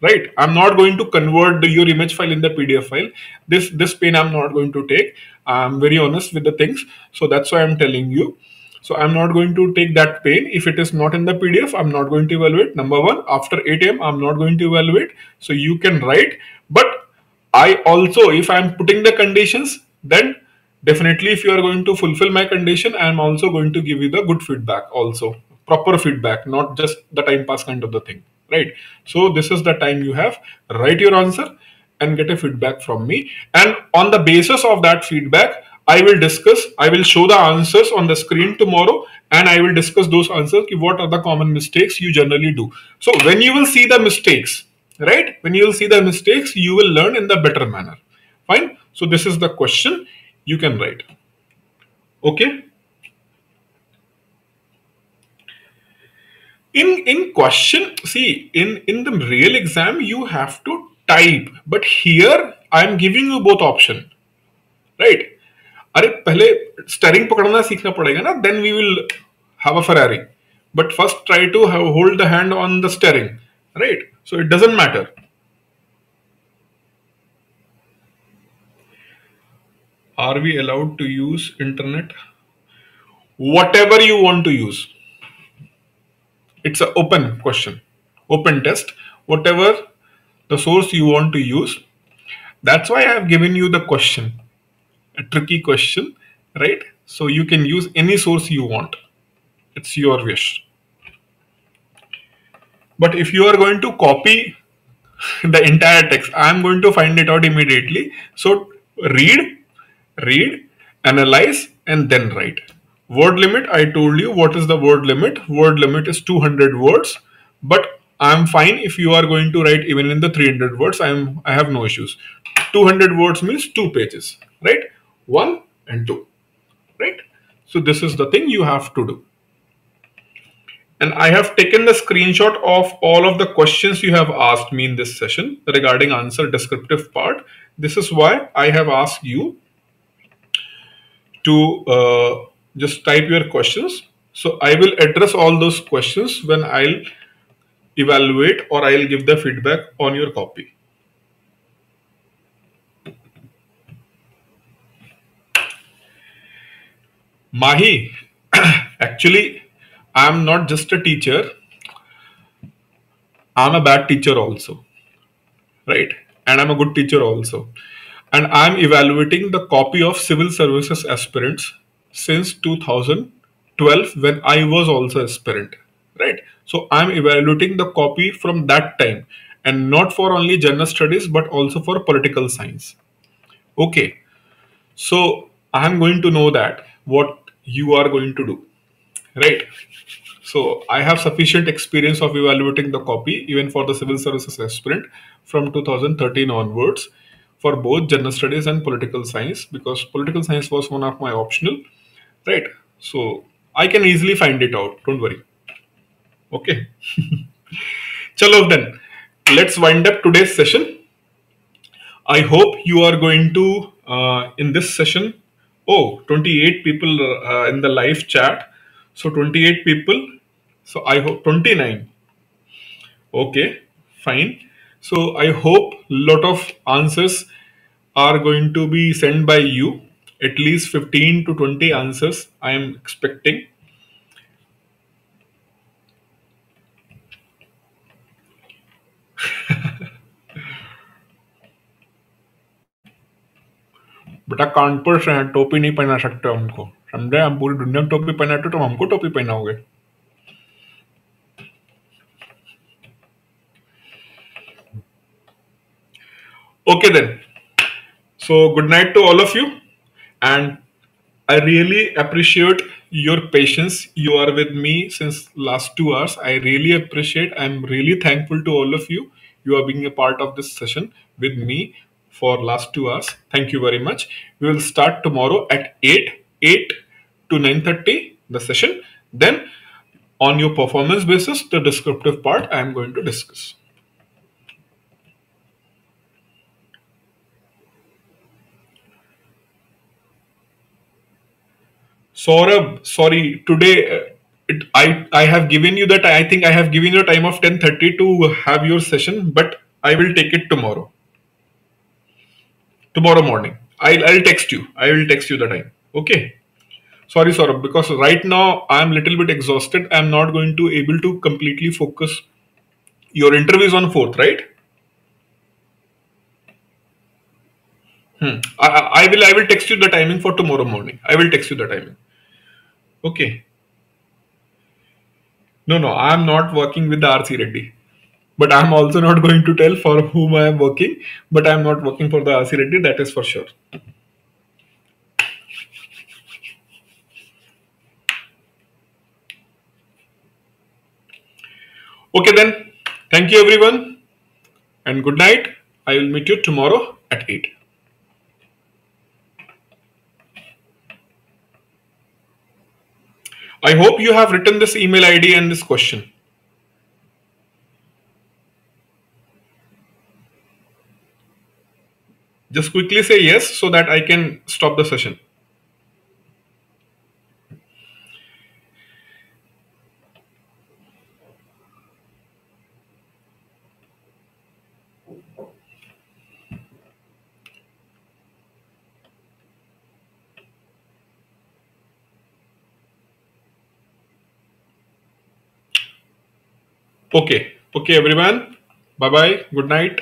Right? I'm not going to convert the, your image file in the pdf file. This this pain i'm not going to take. I'm very honest with the things. So that's why i'm telling you. So i'm not going to take that pain. If it is not in the pdf i'm not going to evaluate. Number one after 8 am i'm not going to evaluate. So you can write but i also if i'm putting the conditions then definitely if you are going to fulfill my condition i'm also going to give you the good feedback also. Proper feedback not just the time pass kind of the thing right? So this is the time you have. Write your answer and get a feedback from me. And on the basis of that feedback i will discuss i will show the answers on the screen tomorrow and i will discuss those answers what are the common mistakes you generally do. So when you will see the mistakes right when you will see the mistakes you will learn in the better manner fine so this is the question you can write okay in in question see in in the real exam you have to type but here i am giving you both option right अरे पहले steering पकड़ना सीखना पड़ेगा ना then we will have a Ferrari but first try to hold the hand on the steering right? So it doesn't matter. Are we allowed to use internet? Whatever you want to use. It's an open question, open test. Whatever the source you want to use. That's why I have given you the question, a tricky question, right? So you can use any source you want. It's your wish but if you are going to copy the entire text i'm going to find it out immediately so read read analyze and then write Word limit, I told you what is the word limit. Word limit is 200 words, but I'm fine if you are going to write even in the 300 words. I'm I have no issues. 200 words means two pages, right? One and two, right? So this is the thing you have to do. And I have taken the screenshot of all of the questions you have asked me in this session regarding answer descriptive part. This is why I have asked you to uh, just type your questions. So I will address all those questions when I'll evaluate or I'll give the feedback on your copy. Mahi, *coughs* actually, I'm not just a teacher. I'm a bad teacher also, right? And I'm a good teacher also. And I'm evaluating the copy of civil services aspirants since 2012 when I was also aspirant, right? So I'm evaluating the copy from that time and not for only general studies but also for political science. Okay, so I'm going to know that what you are going to do, right? So I have sufficient experience of evaluating the copy even for the civil services aspirant from 2013 onwards for both general studies and political science because political science was one of my optional, right? So I can easily find it out. Don't worry. Okay. *laughs* Chalo then. Let's wind up today's session. I hope you are going to, uh, in this session, oh, 28 people uh, in the live chat. So 28 people. So I hope 29. Okay, fine. So I hope lot of answers are going to be sent by you. At least 15 to 20 answers I am expecting. बेटा कानपुर से हैं टोपी नहीं पहना सकते हमको समझे हम पूरी दुनिया में टोपी पहनाते तो हमको टोपी पहनाओगे okay then so good night to all of you and i really appreciate your patience you are with me since last two hours i really appreciate i'm really thankful to all of you you are being a part of this session with me for last two hours. Thank you very much. We will start tomorrow at 8, 8 to 9.30 the session. Then on your performance basis, the descriptive part I am going to discuss. Saurabh, sorry, today uh, it, I, I have given you that I think I have given you a time of 10.30 to have your session, but I will take it tomorrow tomorrow morning. I'll, I'll text you. I will text you the time. Okay. Sorry, Saurabh, because right now I'm little bit exhausted. I'm not going to able to completely focus. Your interview is on 4th, right? Hmm. I, I will I will text you the timing for tomorrow morning. I will text you the timing. Okay. No, no, I'm not working with the RC Reddy but I'm also not *laughs* going to tell for whom I am working. But I'm not working for the RC Reddy, that is for sure. Okay, then. Thank you, everyone, and good night. I will meet you tomorrow at 8. I hope you have written this email ID and this question. Just quickly say yes so that I can stop the session. Okay. Okay, everyone. Bye bye. Good night.